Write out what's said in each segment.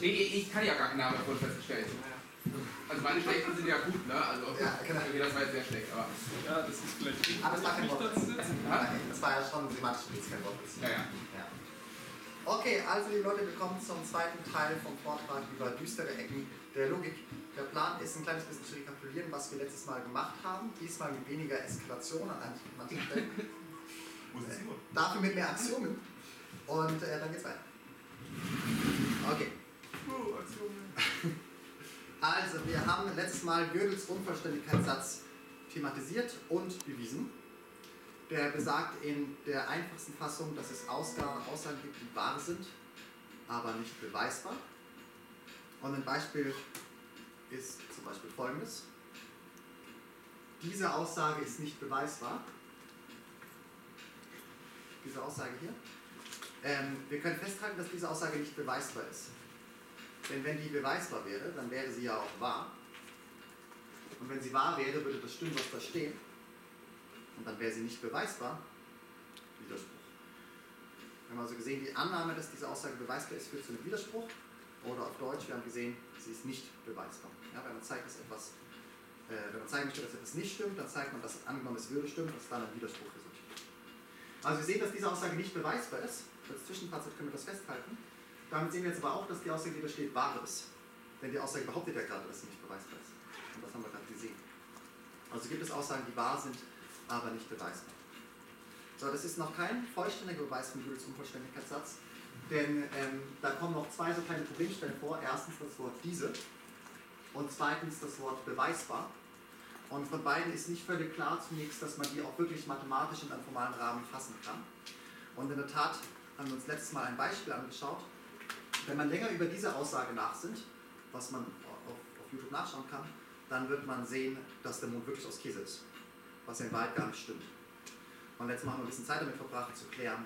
Nee, ich kann ja gar keinen Namen davon feststellen. Also meine schlechten sind ja gut, ne? Also Ja, genau. okay, das war jetzt sehr schlecht, aber. Ja, das ist vielleicht Aber es war kein Wort. das war ja schon semantisch jetzt kein Wort. Ja, ja. Ja. Okay, also liebe Leute, wir kommen zum zweiten Teil vom Vortrag über düstere Ecken der Logik. Der Plan ist, ein kleines bisschen zu rekapitulieren, was wir letztes Mal gemacht haben. Diesmal mit weniger Eskalation an manchen Stellen. Simon? Dafür mit mehr Axiomen. Und äh, dann geht's weiter. Okay. Also, wir haben letztes Mal Gödels Unvollständigkeitssatz thematisiert und bewiesen. Der besagt in der einfachsten Fassung, dass es Aussagen gibt, die wahr sind, aber nicht beweisbar. Und ein Beispiel ist zum Beispiel folgendes. Diese Aussage ist nicht beweisbar. Diese Aussage hier. Ähm, wir können festhalten, dass diese Aussage nicht beweisbar ist. Denn wenn die beweisbar wäre, dann wäre sie ja auch wahr. Und wenn sie wahr wäre, würde das stimmen, was da steht. Und dann wäre sie nicht beweisbar. Widerspruch. Wir haben also gesehen, die Annahme, dass diese Aussage beweisbar ist, führt zu einem Widerspruch. Oder auf Deutsch, wir haben gesehen, sie ist nicht beweisbar. Ja, wenn man zeigt, dass etwas, äh, wenn man zeigen möchte, dass etwas nicht stimmt, dann zeigt man, dass angenommen es würde stimmen, dass dann ein Widerspruch resultiert. Also wir sehen, dass diese Aussage nicht beweisbar ist. Als Zwischenfazit können wir das festhalten. Damit sehen wir jetzt aber auch, dass die Aussage, die da steht, wahr ist. Denn die Aussage behauptet ja gerade, dass sie nicht beweisbar ist. Und das haben wir gerade gesehen. Also gibt es Aussagen, die wahr sind, aber nicht beweisbar. So, das ist noch kein vollständiger Beweis von Gödels Unvollständigkeitssatz, denn ähm, da kommen noch zwei so kleine Problemstellen vor. Erstens das Wort diese und zweitens das Wort beweisbar. Und von beiden ist nicht völlig klar zunächst, dass man die auch wirklich mathematisch in einem formalen Rahmen fassen kann. Und in der Tat haben wir uns letztes Mal ein Beispiel angeschaut. Wenn man länger über diese Aussage nachsinnt, was man auf, auf YouTube nachschauen kann, dann wird man sehen, dass der Mond wirklich aus Käse ist, was ja in Wahrheit gar nicht stimmt. Und letztes Mal haben wir ein bisschen Zeit damit verbracht, zu klären,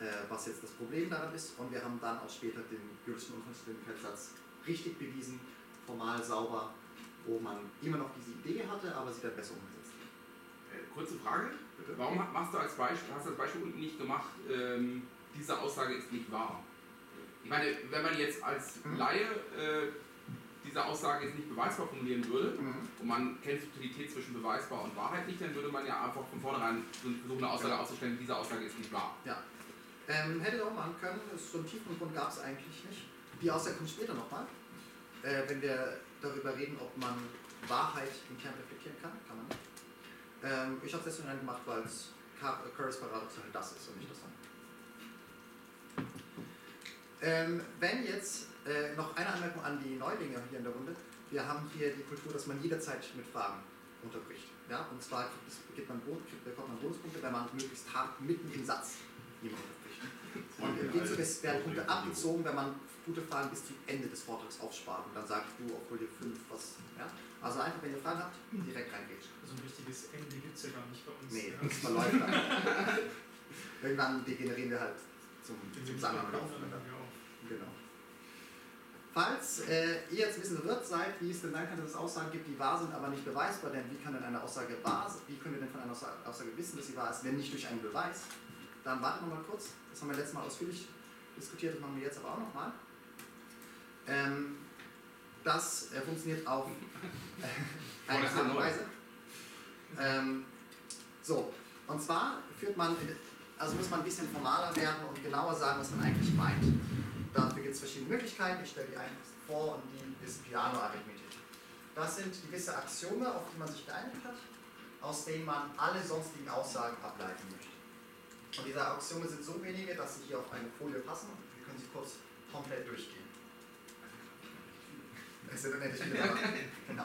äh, was jetzt das Problem daran ist. Und wir haben dann auch später den Gödelschen Unvollständigkeitssatz richtig bewiesen, formal sauber, wo man immer noch diese Idee hatte, aber sie dann besser umgesetzt hat. Äh, kurze Frage. Bitte? Warum ha- machst du als Beispiel, hast du als Beispiel unten nicht gemacht, ähm, diese Aussage ist nicht wahr? Ich meine, wenn man jetzt als Mhm. Laie äh, diese Aussage jetzt nicht beweisbar formulieren würde, Mhm. und man kennt die Subtilität zwischen beweisbar und Wahrheit nicht, dann würde man ja einfach von vornherein versuchen, eine Aussage Ja. auszustellen, diese Aussage ist nicht wahr. Ja. Ähm, hätte auch machen können, so einen tiefen Grund gab es eigentlich nicht. Die Aussage kommt später nochmal, äh, wenn wir darüber reden, ob man Wahrheit im Kern reflektieren kann. Kann man nicht. Ähm, ich habe es deswegen gemacht, weil es Currys Paradox halt das ist und nicht das andere. Ähm, wenn jetzt äh, noch eine Anmerkung an die Neulinge hier in der Runde. Wir haben hier die Kultur, dass man jederzeit mit Fragen unterbricht. Ja? Und zwar gibt man, bekommt man Bonuspunkte, wenn man möglichst hart mitten im Satz jemanden unterbricht. Und im Gegenzug ist- werden Punkte abgezogen, wenn man gute Fragen bis zum Ende des Vortrags aufspart. Und dann sagt du auf Folie 5 was. Ja? Also einfach, wenn ihr Fragen habt, direkt reingehen. So ein richtiges Ende gibt es ja gar nicht bei uns. Nee, ja. das verläuft dann. Irgendwann degenerieren wir halt zum, zum wir auf. Genau. Falls äh, ihr jetzt wissen wird seid, wie es denn sein kann, dass es Aussagen gibt, die wahr sind, aber nicht beweisbar, denn wie kann denn eine Aussage wahr sein? Wie können wir denn von einer Aussage, wissen, dass sie wahr ist, wenn nicht durch einen Beweis? Dann warten wir mal kurz. Das haben wir letztes Mal ausführlich diskutiert, das machen wir jetzt aber auch nochmal. Ähm, das äh, funktioniert auf äh, eine Art und. Weise. Ähm, so, und zwar führt man, also muss man ein bisschen formaler werden und genauer sagen, was man eigentlich meint. Dafür gibt es verschiedene Möglichkeiten. Ich stelle die einfach vor und die ist Piano-Arithmetik. Das sind gewisse Axiome, auf die man sich geeinigt hat, aus denen man alle sonstigen Aussagen ableiten möchte. Und diese Axiome sind so wenige, dass sie hier auf eine Folie passen. Wir können sie kurz komplett durchgehen. Es sind unendlich viele, genau.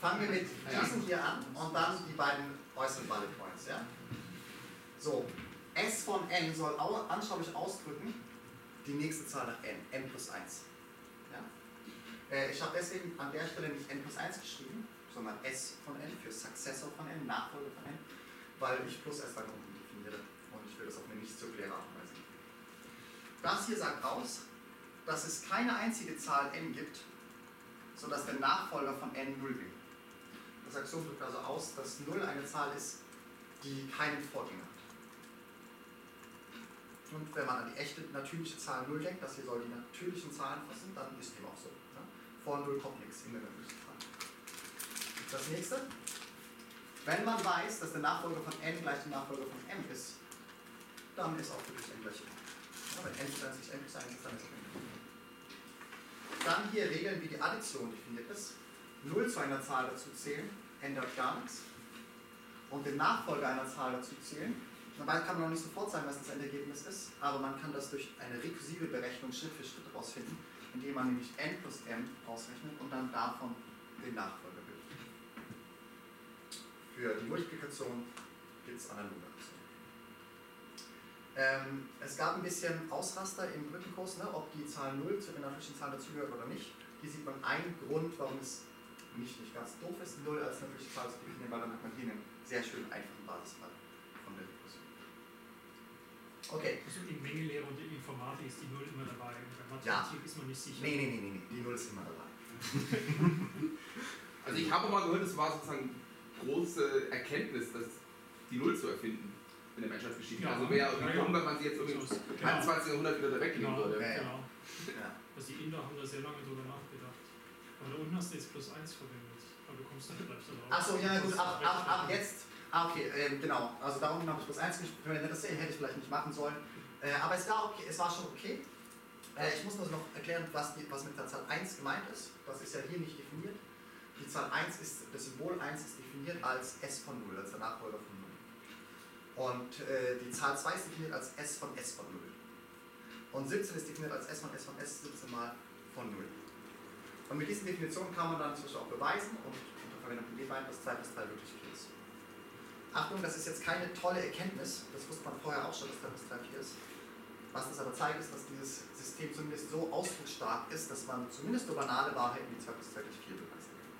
Fangen wir mit diesen hier an und dann die beiden äußeren Bullet Points. Ja? So, S von n soll au anschaulich ausdrücken, die nächste Zahl nach n, n plus 1. Ja? Äh, ich habe deswegen an der Stelle nicht n plus 1 geschrieben, sondern S von n für Successor von n, Nachfolger von n, weil ich plus S dann unten definiere und ich will das auf eine nicht so kläre Art und Weise. Das hier sagt aus, dass es keine einzige Zahl n gibt, sodass der Nachfolger von n 0 wäre. Das Axiom drückt also aus, dass 0 eine Zahl ist, die keinen Vorgänger hat. Und wenn man an die echte natürliche Zahl 0 denkt, das hier soll die natürlichen Zahlen fassen, dann ist dem auch so. Ne? Vor 0 kommt nichts in der natürlichen Zahl. Das nächste. Wenn man weiß, dass der Nachfolger von n gleich dem Nachfolger von m ist, dann ist auch wirklich n gleich m. Ja, wenn n plus 1 ist n plus 1 ist, ist n. Dann hier Regeln, wie die Addition definiert ist. 0 zu einer Zahl dazu zählen, ändert gar nichts. Und den Nachfolger einer Zahl dazu zählen. Dabei kann man noch nicht sofort sagen, was das Endergebnis ist, aber man kann das durch eine rekursive Berechnung Schritt für Schritt herausfinden, indem man nämlich n plus m ausrechnet und dann davon den Nachfolger bildet. Für die Multiplikation gibt es analoge Aktionen. Ähm, es gab ein bisschen Ausraster im Brückenkurs, ne, ob die Zahl 0 zu den natürlichen Zahlen dazugehört oder nicht. Hier sieht man einen Grund, warum es nicht, nicht ganz doof ist, 0 als natürliche Zahl zu definieren, weil dann hat man hier einen sehr schönen einfachen Basisfall. Okay. Also in Mengenlehre und in Informatik ist die Null immer dabei. Und bei Ja. Mathematik ist man nicht sicher. Nee, nee, nee, nee, nee, die 0 ist immer dabei. Also ich habe mal gehört, es war sozusagen große Erkenntnis, dass die Null zu erfinden in der Menschheitsgeschichte. Ja, also wäre irgendwie ja, ja. dumm, wenn man sie jetzt irgendwie So, im genau. 21. Jahrhundert wieder da weglegen Genau, würde. Ja, ja. genau. Ja. Also die Inder haben da sehr lange drüber nachgedacht. Aber da unten hast du jetzt plus 1 verwendet. Aber du kommst da bleibst da drauf. Achso, ja gut, ab, ab, ab jetzt. Ah, okay, ähm, genau. Also darum habe ich plus 1 verwendet. Das hätte ich vielleicht nicht machen sollen. Äh, aber es war, okay, es war schon okay. Äh, ich muss nur noch erklären, was, die, was mit der Zahl 1 gemeint ist. Das ist ja hier nicht definiert. Die Zahl 1 ist, das Symbol 1 ist definiert als S von 0, als der Nachfolger von 0. Und äh, die Zahl 2 ist definiert als S von S von 0. Und 17 ist definiert als S von S von S 17 mal von 0. Und mit diesen Definitionen kann man dann zum Beispiel auch beweisen und unter Verwendung von D-Bein, dass 2 plus 3 wirklich 4 ist. Achtung, das ist jetzt keine tolle Erkenntnis, das wusste man vorher auch schon, dass 2 plus 3 4 ist. Was das aber zeigt, ist, dass dieses System zumindest so ausdrucksstark ist, dass man zumindest nur banale Wahrheiten wie 2 plus 2 gleich 4 beweisen kann.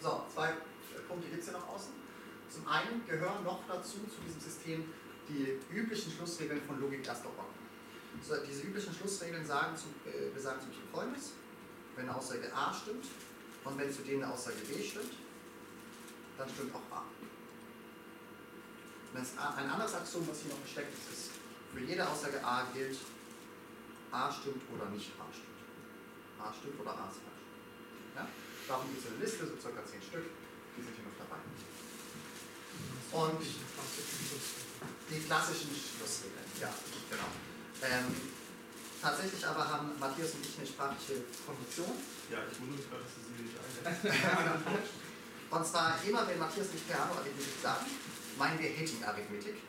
So, zwei äh, Punkte gibt es hier noch außen. Zum einen gehören noch dazu, zu diesem System, die üblichen Schlussregeln von Logik erster Ordnung. So, diese üblichen Schlussregeln sagen zum, äh, besagen zum Beispiel folgendes. Wenn Aussage A stimmt und wenn zudem eine Aussage B stimmt, dann stimmt auch A. Das ein anderes Axiom, was hier noch versteckt ist, ist, für jede Aussage A gilt, A stimmt oder nicht A stimmt. A stimmt oder A ist falsch. Ja? Darum gibt es eine Liste, so circa 10 Stück, die sind hier noch dabei. Und- Die klassischen Schlussregeln, ja, genau. Ähm, tatsächlich aber haben Matthias und ich eine sprachliche Konstruktion. Ja, ich wundere mich gerade, dass du sie nicht einsetzt. Und zwar immer, wenn Matthias nicht Piano-Arithmetik sagen, meinen wir Hating-Arithmetik.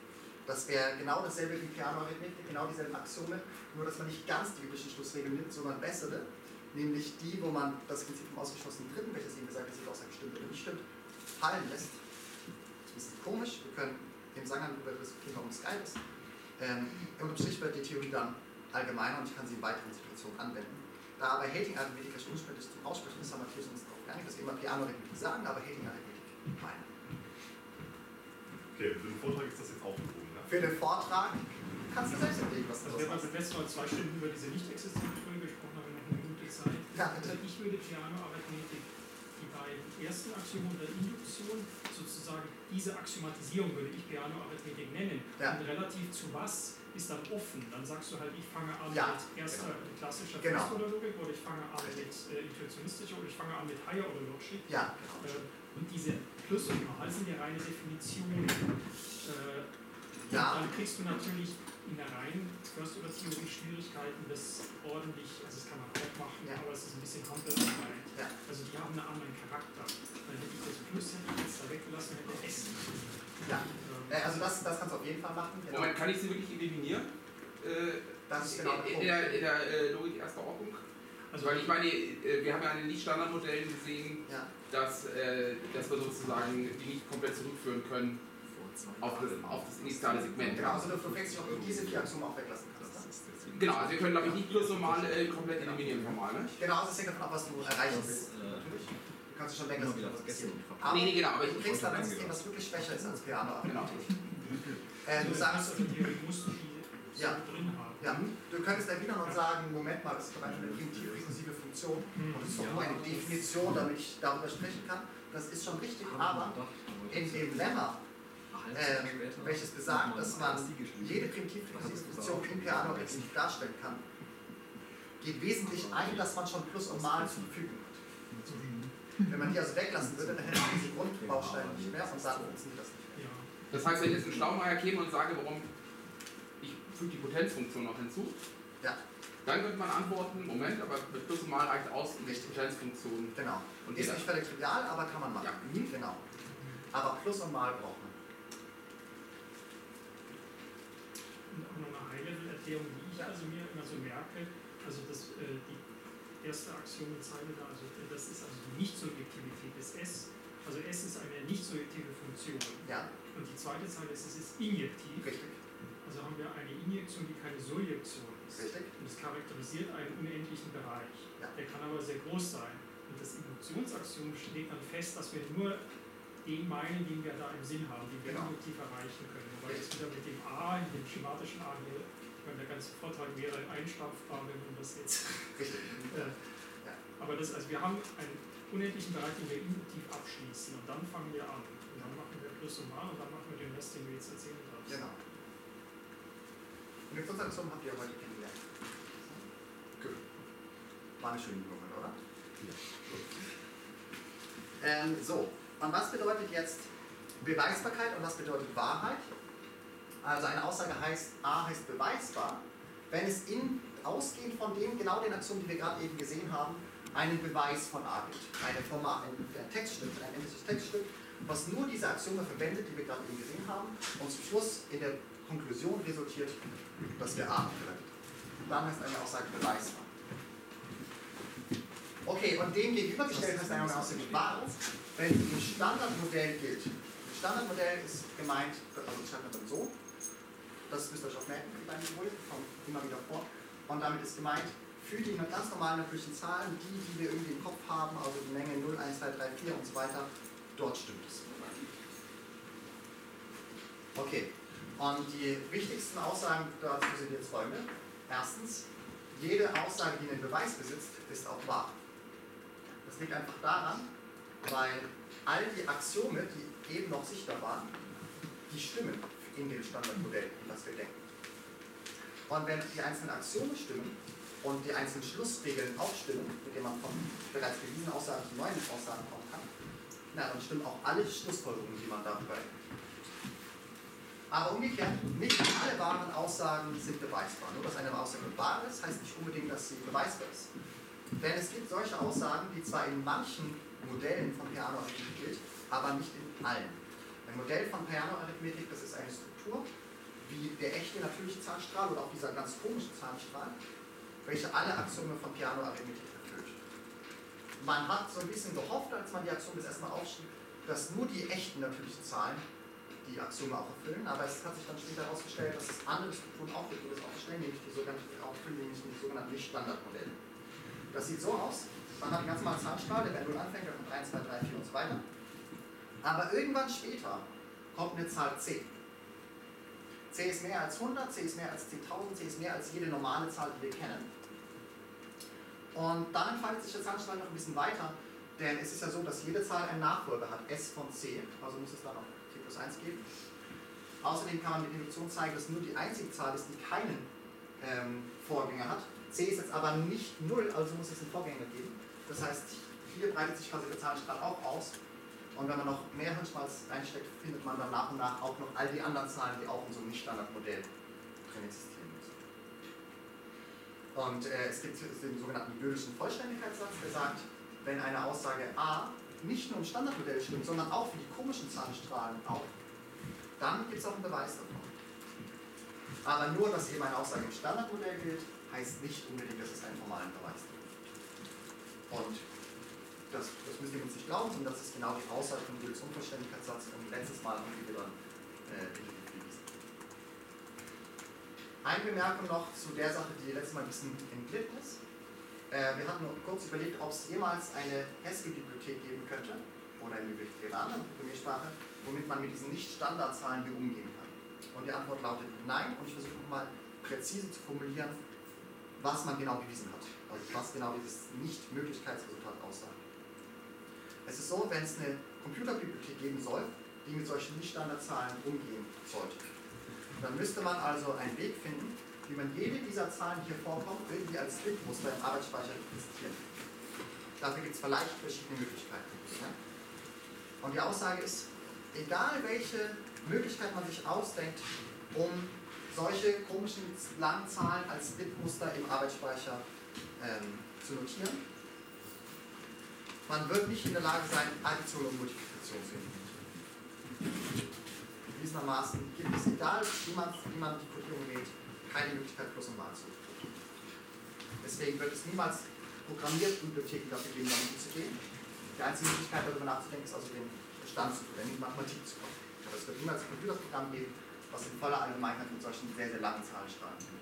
Das wäre genau dasselbe wie Piano-Arithmetik, genau dieselben Axiome, nur dass man nicht ganz die üblichen Schlussregeln nimmt, sondern bessere, nämlich die, wo man das Prinzip vom ausgeschlossenen Dritten, welches eben gesagt dass die Aussage stimmt oder nicht stimmt, fallen lässt. Das ist ein bisschen komisch, wir können im Sangern darüber diskutieren, warum es geil ist. Ähm, unterm Strich wird die Theorie dann allgemeiner und ich kann sie in weiteren Situationen anwenden. Da aber Hating-Arithmetik recht unschwer ist zum Aussprechen, ist haben Matthias uns darauf geeinigt, dass wir immer Piano-Arithmetik sagen, aber Hating-Arithmetik meinen. Okay, für den Vortrag ist das jetzt aufgehoben, ne? Für den Vortrag kannst du selbst überlegen, was du Also wir haben machst. beim letzten Mal zwei Stunden über diese nicht existenten Folge gesprochen, haben wir noch eine Minute Zeit. Ja, Also ich würde Piano-Arithmetik die beiden ersten Axiome der Induktion, sozusagen diese Axiomatisierung würde ich Piano-Arithmetik nennen. Ja. Und relativ zu was ist dann offen. Dann sagst du halt, ich fange an Ja, mit erster klassischer Genau. First-Order-Logik oder ich fange an Richtig. mit äh, intuitionistischer oder ich fange an mit Higher-Order-Logic. Ja, genau. Äh, und diese Plus und Mal sind ja reine Definitionen. Äh, Ja. Dann kriegst du natürlich in der reinen First oder Theorie Schwierigkeiten, das ordentlich, also das kann man auch machen, Ja. aber es ist ein bisschen Handelsarbeit. Ja. Also die haben einen anderen Charakter. Dann hätte ich das Plus hätte ich jetzt da weggelassen, hätte S. Ja. Ähm, Äh, Also das, das kannst du auf jeden Fall machen. Genau. Moment, kann ich sie wirklich eliminieren? Äh, Das ist genau der in, in der, in der äh, Logik erster Ordnung? also Weil ich meine, äh, wir haben ja an den Nicht-Standardmodellen gesehen, Ja. Dass, äh, dass wir sozusagen die nicht komplett zurückführen können auf das, auf das initiale Segment. Genau, also du, du fängst dich auch diese vier Axiome auch weglassen kannst. Genau, also wir können glaube ich nicht plus normal äh, komplett eliminieren formal, ne? Genau, also es hängt davon ab, was du erreichen willst. Das, äh, Natürlich. Du kannst es schon Immer weglassen. wieder was passiert. Aber Nee, nee, genau, aber du ich, kriegst dann ein wollte System, das wirklich schwächer ist als Piano. genau. Äh, du sagst, die Theorie musst du die Ja. drin haben. Ja, du könntest erwidern und sagen, Moment mal, das ist eine primitiv rekursive Funktion. Und das ist doch nur eine Definition, damit ich darüber sprechen kann. Das ist schon richtig, aber in dem Lemma ähm, welches besagt, dass man jede primitivrekursive Funktion in Piano nicht darstellen kann, geht wesentlich ein, dass man schon Plus und Mal zur Verfügung hat. Wenn man die also weglassen würde, dann hätte man diese Grundbausteine nicht mehr und dann funktioniert das nicht mehr. Das heißt, wenn ich jetzt einen Schlaumeier käme und sage, warum füge die Potenzfunktion noch hinzu, Ja, dann könnte man antworten, Moment, aber mit Plus und Mal reicht aus, die Richtig. Potenzfunktion genau. und Ist nicht völlig trivial, aber kann man machen. Ja. Mhm. Genau. Aber Plus und Mal braucht man. Und auch noch eine High-Level-Erklärung, die ich also mir immer so merke, also das, äh, die erste Axiomzeile da, also äh, das ist also die Nicht-Surjektivität des S. Also S ist eine nicht-surjektive Funktion. Ja, Und die zweite Zeile ist, es ist injektiv. richtig. Also haben wir eine Injektion, die keine Surjektion ist. Richtig. Und es charakterisiert einen unendlichen Bereich. Ja. Der kann aber sehr groß sein. Und das Induktionsaxiom schlägt dann fest, dass wir nur den meinen, den wir da im Sinn haben, den wir Genau. induktiv erreichen können. Wobei das wieder mit dem A, dem schematischen A hier, ich meine, der ganze Vortrag wäre einstampfbar, wenn man das jetzt. Äh, Ja. Aber das, also wir haben einen unendlichen Bereich, den wir induktiv abschließen und dann fangen wir an. Und dann machen wir Plus und Mal und dann machen wir den Rest, den wir jetzt erzählt haben. Genau. Induktionsaxiom habt ihr heute kennengelernt. Gut. War eine schöne Übung, oder? Ähm, so, und was bedeutet jetzt Beweisbarkeit und was bedeutet Wahrheit? Also eine Aussage heißt, A heißt beweisbar, wenn es in, ausgehend von dem, genau den Aktionen, die wir gerade eben gesehen haben, einen Beweis von A gibt. Eine Format, ein, ein Textstück, ein endliches Textstück, was nur diese Axiome verwendet, die wir gerade eben gesehen haben, und zum Schluss in der Konklusion resultiert, dass wir A verwendet. Dann heißt eine Aussage beweisbar. Okay, und dem gegenübergestellt heißt eine Aussage wahr, wenn im Standardmodell gilt. Im Standardmodell ist gemeint, also das schreibt dann so, das müsst ihr euch auch merken, die beiden Symbole, kommen immer wieder vor. Und damit ist gemeint, für die ganz normalen natürlichen Zahlen, die, die wir irgendwie im Kopf haben, also die Menge 0, 1, 2, 3, 4 und so weiter, dort stimmt es. Okay, und die wichtigsten Aussagen dazu sind jetzt folgende. Erstens, jede Aussage, die einen Beweis besitzt, ist auch wahr. Das liegt einfach daran, weil all die Axiome, die eben noch sichtbar waren, die stimmen in dem Standardmodell, in das wir denken. Und wenn die einzelnen Axiome stimmen und die einzelnen Schlussregeln auch stimmen, mit denen man von bereits bewiesenen Aussagen zu neuen Aussagen kommen kann, na, dann stimmen auch alle Schlussfolgerungen, die man darüber. Aber umgekehrt, nicht alle wahren Aussagen sind beweisbar. Nur dass eine Aussage wahr ist, heißt nicht unbedingt, dass sie beweisbar ist. Denn es gibt solche Aussagen, die zwar in manchen Modellen von Peano-Arithmetik gilt, aber nicht in allen. Ein Modell von Peano-Arithmetik, das ist eine Struktur, wie der echte natürliche Zahnstrahl oder auch dieser ganz komische Zahnstrahl, welche alle Axiome von Peano-Arithmetik erfüllt. Man hat so ein bisschen gehofft, als man die Axiome erstmal aufschrieb, dass nur die echten natürlichen Zahlen die Axiome auch erfüllen, aber es hat sich dann später herausgestellt, dass es andere Strukturen auch gibt, die das auch erstellen, nämlich die sogenannten, nämlich die sogenannten Nicht-Standardmodelle. Das sieht so aus, man hat einen ganz normalen Zahnstrahl, der bei 0 anfängt, der kommt 1, 2, 3, 4 und so weiter. Aber irgendwann später kommt eine Zahl C. C ist mehr als 100, C ist mehr als 10.000, C ist mehr als jede normale Zahl, die wir kennen. Und dann entfaltet sich der Zahnstrahl noch ein bisschen weiter, denn es ist ja so, dass jede Zahl einen Nachfolger hat, S von C, also muss es dann auch plus 1 geben. Außerdem kann man mit Induktion zeigen, dass nur die einzige Zahl ist, die keinen ähm, Vorgänger hat. C ist jetzt aber nicht 0, also muss es einen Vorgänger geben. Das heißt, hier breitet sich quasi der Zahnstrahl auch aus. Und wenn man noch mehr Hirnschmalz reinsteckt, findet man dann nach und nach auch noch all die anderen Zahlen, die auch in so einem Nicht-Standard-Modell drin existieren müssen. Und äh, es gibt den sogenannten Böhlischen Vollständigkeitssatz, der sagt, wenn eine Aussage A nicht nur im Standardmodell stimmt, sondern auch für die komischen Zahnstrahlen auch, dann gibt es auch einen Beweis davon. Aber nur, dass eben eine Aussage im Standardmodell gilt, heißt nicht unbedingt, dass es einen formalen Beweis gibt. Und das, das müssen wir uns nicht glauben, sondern das ist genau die Aussage vom Böhlischen Unvollständigkeitssatz und letztes Mal haben wir dann äh, bewiesen. Eine Bemerkung noch zu der Sache, die letztes Mal ein bisschen entglitten ist. Äh, wir hatten kurz überlegt, ob es jemals eine Haskell-Bibliothek geben könnte, oder eine Bibliothek Programmiersprache, womit man mit diesen Nicht-Standardzahlen hier umgehen kann. Und die Antwort lautet nein, und ich versuche nochmal präzise zu formulieren, was man genau bewiesen hat. Also was genau dieses Nicht-Möglichkeitsresultat aussagt. Es ist so, wenn es eine Computerbibliothek geben soll, die mit solchen Nicht-Standardzahlen umgehen sollte. Dann müsste man also einen Weg finden, wie man jede dieser Zahlen, hier vorkommen, irgendwie als Bitmuster im Arbeitsspeicher kann. Dafür gibt es vielleicht verschiedene Möglichkeiten. Ja? Und die Aussage ist, egal welche Möglichkeit man sich ausdenkt, um solche komischen langen Zahlen als Bitmuster im Arbeitsspeicher ähm, zu notieren, man wird nicht in der Lage sein, Addition und Multiplikation zu implementieren. Gewiesenermaßen gibt es, egal wie man, wie man die Kodierung wählt, keine Möglichkeit, Plus und Mal zu Deswegen wird es niemals Programmierbibliotheken dafür geben, damit umzugehen. Die einzige Möglichkeit, darüber nachzudenken, ist also den Bestand zu verwenden, Mathematik zu kommen. Aber es wird niemals ein Computerprogramm geben, was in voller Allgemeinheit mit solchen sehr, sehr langen Zahlen strahlen kann.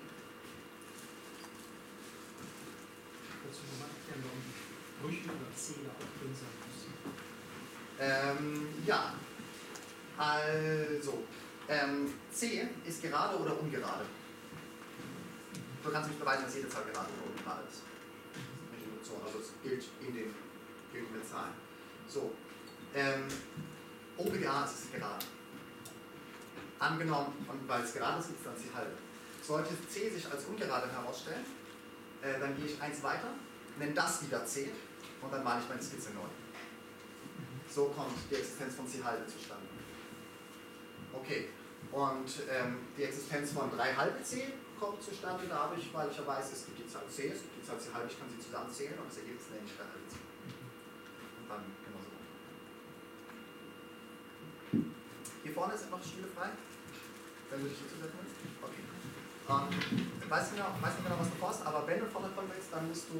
Dazu erklären, warum die Brüche oder Zähler auch drin sein müssen. Ähm, ja, also, ähm, C ist gerade oder ungerade. Du kannst mich beweisen, dass jede Zahl gerade ungerade ist. So, also es gilt in den, den Zahlen. So, ähm, OPA ist es gerade. Angenommen, und weil es gerade ist, ist dann sie halbe. Sollte C sich als ungerade herausstellen, äh, dann gehe ich eins weiter, nenne das wieder C und dann male ich meine Skizze neu. So kommt die Existenz von C halbe zustande. Okay, und ähm, die Existenz von 3 halbe C kommt zustande dadurch, weil ich ja weiß, es gibt die Zahl C, es gibt die Zahl C halbe, ich kann sie zusammenzählen und das Ergebnis nenne ich 3 halbe C. Und dann genauso. Hier vorne sind noch Stühle frei. Wenn du dich hier zusetzen willst. Okay. Ich weiß nicht genau, weiß nicht genau, was du vorhast, aber wenn du vorne voll willst, dann musst du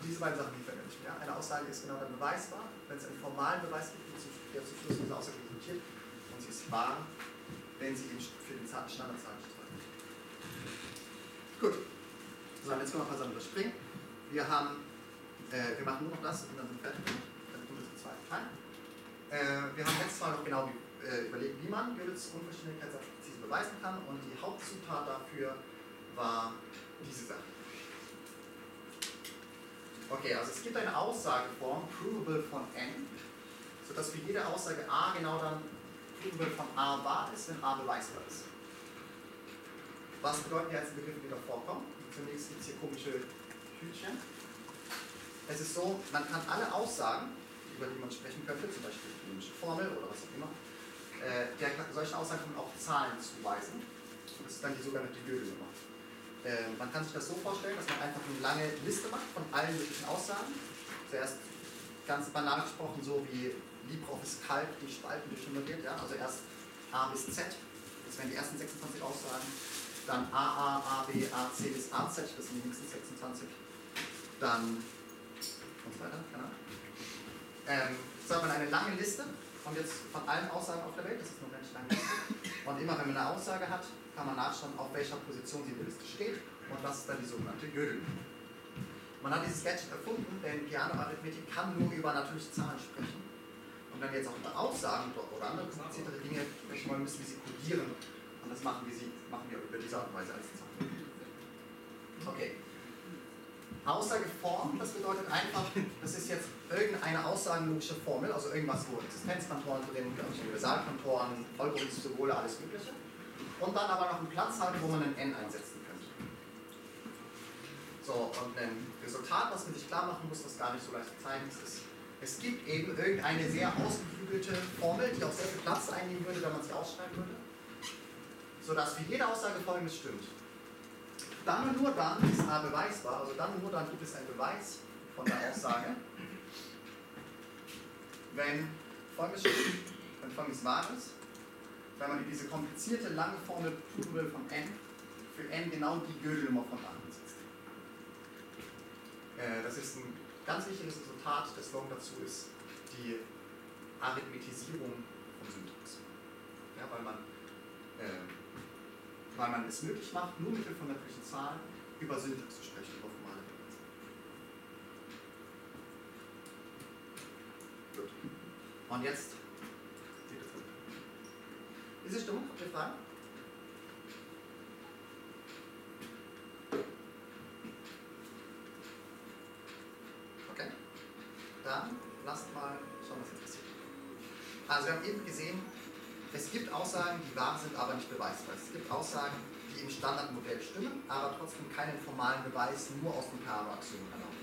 diese beiden Sachen liefern. Ja? Eine Aussage ist genau dann beweisbar, wenn es einen formalen Beweis gibt, der zu Schluss dieser Aussage resultiert, und sie ist wahr, wenn sie für den Standardzahlen steht. Gut. So, jetzt können wir ein paar Sachen überspringen. Wir haben, äh, wir machen nur noch das und dann sind wir fertig. Dann kommt das im zweiten Teil. Äh, wir haben letztes Mal noch genau äh, überlegt, wie man Gödel's Unvollständigkeitssatz präzise beweisen kann und die Hauptzutat dafür war diese Sache. Okay, also es gibt eine Aussageform, provable von n, sodass für jede Aussage a genau dann provable von a wahr ist, wenn a beweisbar ist. Was bedeuten die einzelnen Begriffe, die da vorkommen? Zunächst gibt es hier komische Hütchen. Es ist so, man kann alle Aussagen, über die man sprechen könnte, zum Beispiel die chemische Formel oder was auch immer, äh, der, solchen Aussagen kann man auch Zahlen zuweisen. Das ist dann die sogenannte Gödel-Nummer. Äh, man kann sich das so vorstellen, dass man einfach eine lange Liste macht von allen möglichen Aussagen. Zuerst ganz banal gesprochen, so wie LibreOffice Calc die Spalten durchnummeriert, ja? also erst A bis Z, das wären die ersten 26 Aussagen, dann AA, AB, AC bis AZ, das sind nächsten 26, dann und so weiter, genau. Ähm, so hat man eine lange Liste und jetzt von allen Aussagen auf der Welt, das ist eine ganz lange Liste. Und immer wenn man eine Aussage hat, kann man nachschauen, auf welcher Position sie in der Liste steht und das ist dann die sogenannte Gödel. Man hat dieses Gadget erfunden, denn Piano-Arithmetik kann nur über natürliche Zahlen sprechen. Und wenn wir jetzt auch über Aussagen oder andere kompliziertere Dinge sprechen wollen, müssen wir sie kodieren. Das machen wir, sie, machen wir über diese Art und Weise als Zahlen. Okay. Aussageform, das bedeutet einfach, das ist jetzt irgendeine aussagenlogische Formel, also irgendwas, wo Existenzkantoren drin, Universalkantoren, Vollgrundsymbole, alles Mögliche. Und dann aber noch einen Platz haben, wo man ein n einsetzen könnte. So, und ein Resultat, was man sich klar machen muss, das gar nicht so leicht zu zeigen ist, ist, es gibt eben irgendeine sehr ausgeklügelte Formel, die auch sehr viel Platz einnehmen würde, wenn man sie ausschreiben würde, sodass für jede Aussage folgendes stimmt. Dann und nur dann ist A beweisbar, also dann und nur dann gibt es einen Beweis von der Aussage, wenn folgendes stimmt, wenn folgendes wahr ist, wenn man in diese komplizierte lange Formel Provable von n für n genau die Gödelnummer von A setzt. Äh, das ist ein ganz wichtiges Resultat. Der Slogan dazu ist die Arithmetisierung von Syntax. Ja, weil man äh, weil man es möglich macht, nur mit Hilfe von natürlichen Zahlen über Syntax zu sprechen, über formale Beweise. Gut. Und jetzt die dritte. Diese Stimmung, habt ihr Fragen? Okay. Dann lasst mal schauen, was jetzt passiert. Also wir haben eben gesehen, es gibt Aussagen, die wahr sind, aber nicht beweisbar. Es gibt Aussagen, die im Standardmodell stimmen, aber trotzdem keinen formalen Beweis nur aus dem Peano-Axiom erlauben.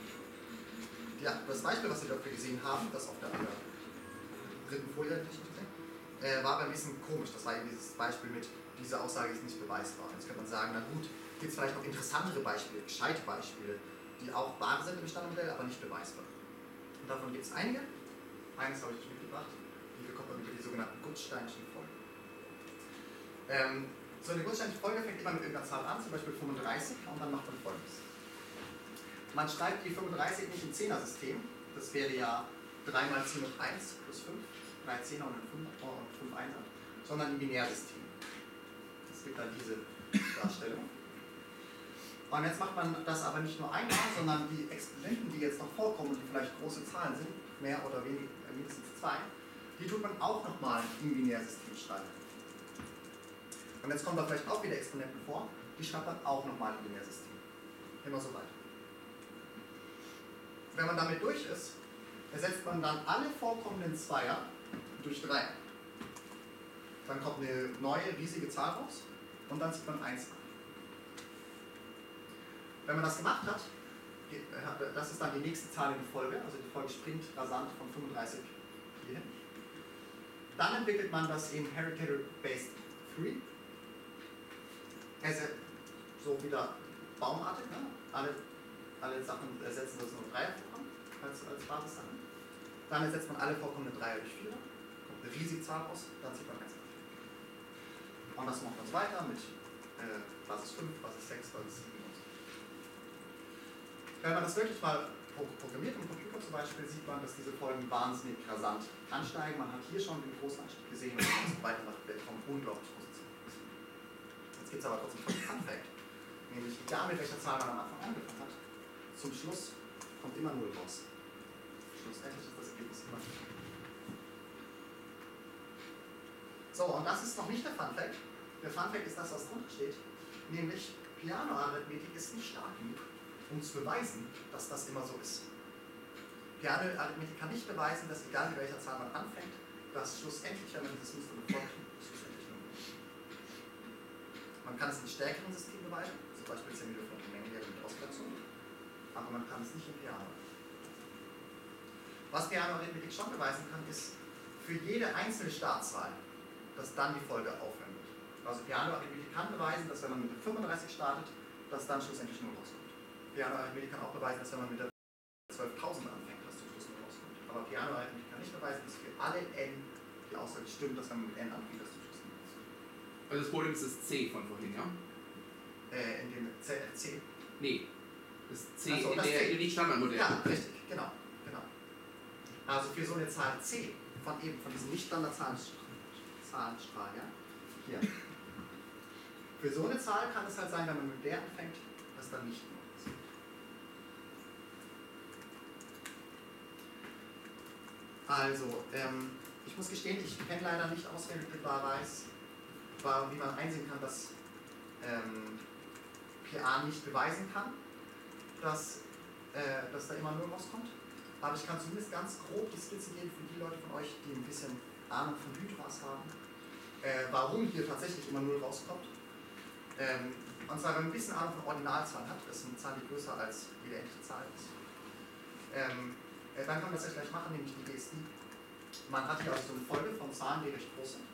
Ja, das Beispiel, was wir dafür gesehen haben, das auf der dritten Folie äh, war aber ein bisschen komisch. Das war eben dieses Beispiel mit, diese Aussage ist nicht beweisbar. Jetzt könnte man sagen, na gut, gibt es vielleicht noch interessantere Beispiele, gescheite Beispiele, die auch wahr sind im Standardmodell, aber nicht beweisbar. Und davon gibt es einige. Eines habe ich euch mitgebracht. Die bekommt man über die sogenannten Gutsteinschen. Ähm, so eine Gutsteinschen Folge fängt immer mit irgendeiner Zahl an, zum Beispiel 35, und dann macht man folgendes. Man schreibt die 35 nicht im Zehner-System, das wäre ja 3 mal 10 und 1 plus 5, 3 Zehner und 5, und 5 Einser, sondern im Binärsystem. Es gibt dann diese Darstellung. Und jetzt macht man das aber nicht nur einmal, sondern die Exponenten, die jetzt noch vorkommen, die vielleicht große Zahlen sind, mehr oder weniger, mindestens zwei, die tut man auch nochmal im Binärsystem schreiben. Und jetzt kommen da vielleicht auch wieder Exponenten vor, die schreibt man auch nochmal im Binärsystem. Immer so weiter. Wenn man damit durch ist, ersetzt man dann alle vorkommenden Zweier durch 3. Dann kommt eine neue riesige Zahl raus und dann zieht man 1 ab. Wenn man das gemacht hat, das ist dann die nächste Zahl in Folge, also die Folge springt rasant von 35 hierhin. Dann entwickelt man das in Hereditary-Based 3. Also so wieder baumartig, ne? alle, alle Sachen ersetzen, dass nur 3 vorkommen als, als Basissachen. Dann ersetzt man alle vorkommenden 3 durch 4, kommt eine riesige Zahl raus, dann zieht man 1 ab. Und das macht man weiter mit äh, Basis 5, Basis 6, Basis 7 und so. Wenn man das wirklich mal programmiert im Computer zum Beispiel, sieht man, dass diese Folgen wahnsinnig rasant ansteigen. Man hat hier schon den großen Anstieg gesehen und so weitermacht, kommen unglaublich. Jetzt gibt es aber trotzdem einen Fun Fact, nämlich egal mit welcher Zahl man am Anfang angefangen hat, zum Schluss kommt immer 0 raus. Schlussendlich ist das Ergebnis immer 0. So, und das ist noch nicht der Fun Fact. Der Fun Fact ist das, was drunter steht, nämlich Piano-Arithmetik ist nicht stark genug, um zu beweisen, dass das immer so ist. Piano-Arithmetik kann nicht beweisen, dass egal mit welcher Zahl man anfängt, dass schlussendlich, wenn man dieses Muster befolgt, Man kann es in stärkeren Systemen beweisen, zum Beispiel Zermühle von Mengenlehre mit Ausgrenzung, aber man kann es nicht im Piano. Was Piano-Arithmetik schon beweisen kann, ist für jede einzelne Startzahl, dass dann die Folge aufhören wird. Also Piano-Arithmetik kann beweisen, dass wenn man mit der 35 startet, dass dann schlussendlich nur rauskommt. Piano-Arithmetik kann auch beweisen, dass wenn man mit der 12.000 anfängt, dass zum Schluss nur rauskommt. Aber Piano-Arithmetik kann nicht beweisen, dass für alle n die Aussage stimmt, dass wenn man mit n anfängt, dass zum. Also das Problem ist das C von vorhin, ja? Äh, in dem C, C. Nee. Das C Ach so, in das der C. nicht Standardmodell. Ja, richtig, genau, genau. Also für so eine Zahl C, von eben, von diesem nicht Standard-Zahlenstrahl, ja? Hier. Für so eine Zahl kann es halt sein, wenn man mit der anfängt, dass dann nicht nur ist. Also, ähm, ich muss gestehen, ich kenne leider nicht auswendig weiß, wie man einsehen kann, dass ähm, PA nicht beweisen kann, dass, äh, dass da immer nur rauskommt. Aber ich kann zumindest ganz grob die Skizze geben für die Leute von euch, die ein bisschen Ahnung von Hydras haben, äh, warum hier tatsächlich immer 0 rauskommt. Ähm, und zwar, wenn man ein bisschen Ahnung von Ordinalzahlen hat, das ist eine Zahl, die größer als jede echte Zahl ist, ähm, äh, dann kann man das ja gleich machen, nämlich die BSD. Man hat hier also so eine Folge von Zahlen, die recht groß sind.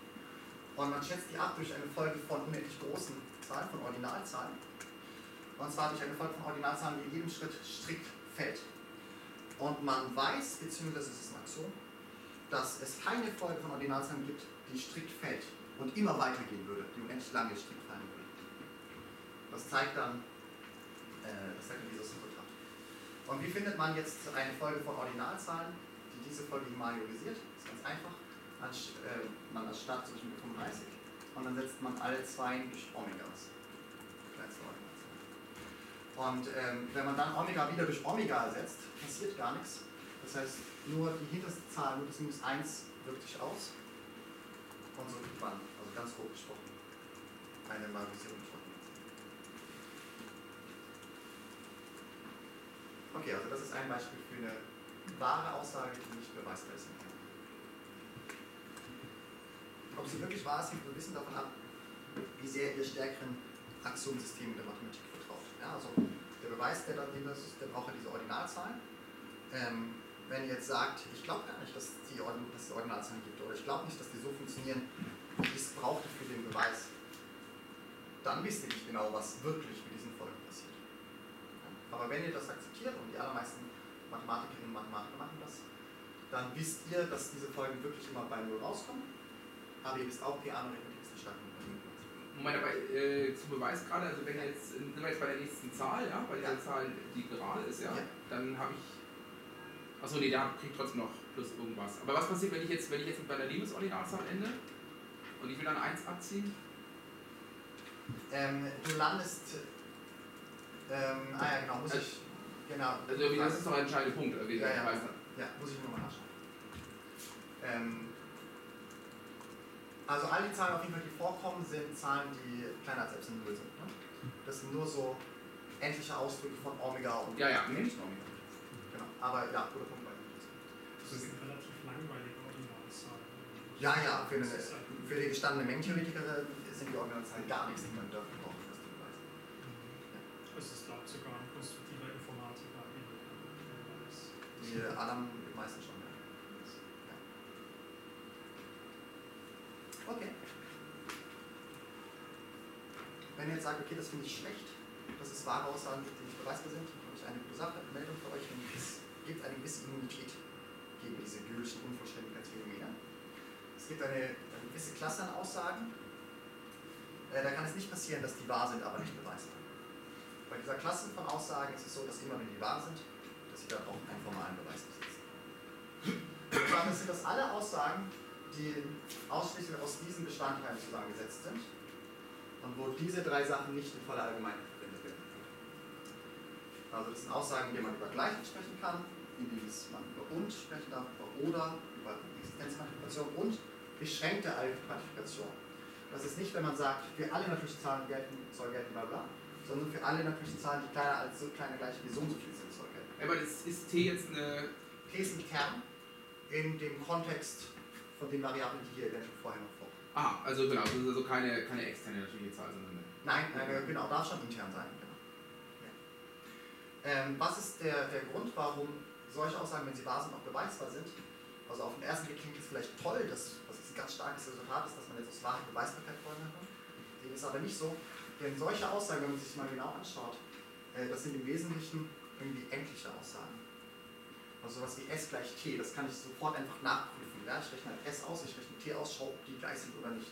Und man schätzt die ab durch eine Folge von unendlich großen Zahlen, von Ordinalzahlen. Und zwar durch eine Folge von Ordinalzahlen, die in jedem Schritt strikt fällt. Und man weiß, beziehungsweise es ist ein Axiom, dass es keine Folge von Ordinalzahlen gibt, die strikt fällt und immer weitergehen würde, die unendlich lange strikt fallen würde. Das zeigt dann, äh, das zeigt dann dieses Resultat. Und wie findet man jetzt eine Folge von Ordinalzahlen, die diese Folge majorisiert? Das ist ganz einfach. Man, äh, man erstattet zum Beispiel mit 35 und dann setzt man alle zwei durch Omega aus. Und ähm, wenn man dann Omega wieder durch Omega ersetzt, passiert gar nichts. Das heißt, nur die hinterste Zahl, nur das Minus 1 wirkt sich aus. Und so kriegt man, also ganz grob gesprochen, eine durch Ordinalzahl. Okay, also das ist ein Beispiel für eine wahre Aussage, die nicht beweisbar ist. Ob sie wirklich wahr sind, wir wissen davon ab, wie sehr ihr stärkeren Axiomsystemen der Mathematik vertraut. Ja, also der Beweis, der da drin ist, der braucht ja diese Ordinalzahlen. Ähm, wenn ihr jetzt sagt, ich glaube gar nicht, dass, die Ordin dass es Ordinalzahlen gibt, oder ich glaube nicht, dass die so funktionieren, wie es brauchte für den Beweis, dann wisst ihr nicht genau, was wirklich mit diesen Folgen passiert. Aber wenn ihr das akzeptiert, und die allermeisten Mathematikerinnen und Mathematiker machen das, dann wisst ihr, dass diese Folgen wirklich immer bei Null rauskommen. Aber ihr wisst auch, ist eine starke Moment, aber äh, zum Beweis gerade, also wenn jetzt, nehmen wir jetzt bei der nächsten Zahl, ja, bei dieser Ja. Zahl, die gerade ist, ja, Ja. dann habe ich. Achso, nee, da kriege ich trotzdem noch plus irgendwas. Aber was passiert, wenn ich jetzt, wenn ich jetzt mit meiner Lebensordinalzahl ende und ich will dann 1 abziehen? Ähm, du landest. Ähm, ah ja, genau, muss ich. Genau. Also das ist doch ein entscheidender Punkt. Irgendwie, Ja, ja. Beweis. Ja, muss ich nochmal nachschauen. Ähm, also all die Zahlen auf jeden Fall, die vorkommen, sind Zahlen, die kleiner als Epsilon 0 sind. Ne? Das sind nur so endliche Ausdrücke von Omega und Ja, ja, Mensch, noch Genau. Aber ja, guter Punkt bei dir. Das eine relativ langweilige Ordinalzahl. Ja, ja, für, eine, halt- für die gestandene Mengentheoretiker sind die Ordinalzahlen gar nichts, die man dafür braucht, das zu beweisen. Es ist, glaube ich, sogar ein konstruktiver Informatiker in Beweis. Die anderen meisten schon, ja. ja. Okay. Wenn ihr jetzt sagt, okay, das finde ich schlecht, dass es wahre Aussagen gibt, die nicht beweisbar sind, habe ich eine gute Sache, Meldung für euch, es gibt eine gewisse Immunität gegen diese Gülschen Unvollständigkeitsphänomene. Es gibt eine, eine gewisse Klasse an Aussagen, äh, da kann es nicht passieren, dass die wahr sind, aber nicht beweisbar. Bei dieser Klasse von Aussagen ist es so, dass immer wenn die wahr sind, dass sie dann auch einen formalen Beweis besitzen. Und damit sind das alle Aussagen, die ausschließlich aus diesen Bestandteilen zusammengesetzt sind und wo diese drei Sachen nicht in voller Allgemeinheit verwendet werden können. Also das sind Aussagen, die man über Gleichheit sprechen kann, indem es man über und sprechen darf, über oder, über Existenzquantifikation und beschränkte Quantifikation. Das ist nicht, wenn man sagt, für alle natürlichen Zahlen gelten, soll gelten, bla bla, sondern für alle natürlichen Zahlen, die kleiner als so kleiner gleich wie so und so viel sind, soll gelten. Aber das ist T jetzt eine. T ist ein Kern in dem Kontext von den Variablen, die hier eventuell vorher noch vorkommen. Ah, also genau, das ist also keine, keine externe natürliche Zahl, sondern. Nein, äh, genau, darf schon intern sein. Genau. Ja. Ähm, was ist der, der Grund, warum solche Aussagen, wenn sie wahr sind, auch beweisbar sind? Also auf den ersten Blick klingt es vielleicht toll, dass was ein ganz starkes Resultat ist, dass man jetzt aus Wahrheit Beweisbarkeit folgen kann. Dem ist aber nicht so, denn solche Aussagen, wenn man sich mal genau anschaut, äh, das sind im Wesentlichen irgendwie endliche Aussagen. Also sowas wie S gleich T, das kann ich sofort einfach nachprüfen. Ja? Ich rechne halt S aus, ich rechne T aus, schaue, ob die gleich sind oder nicht.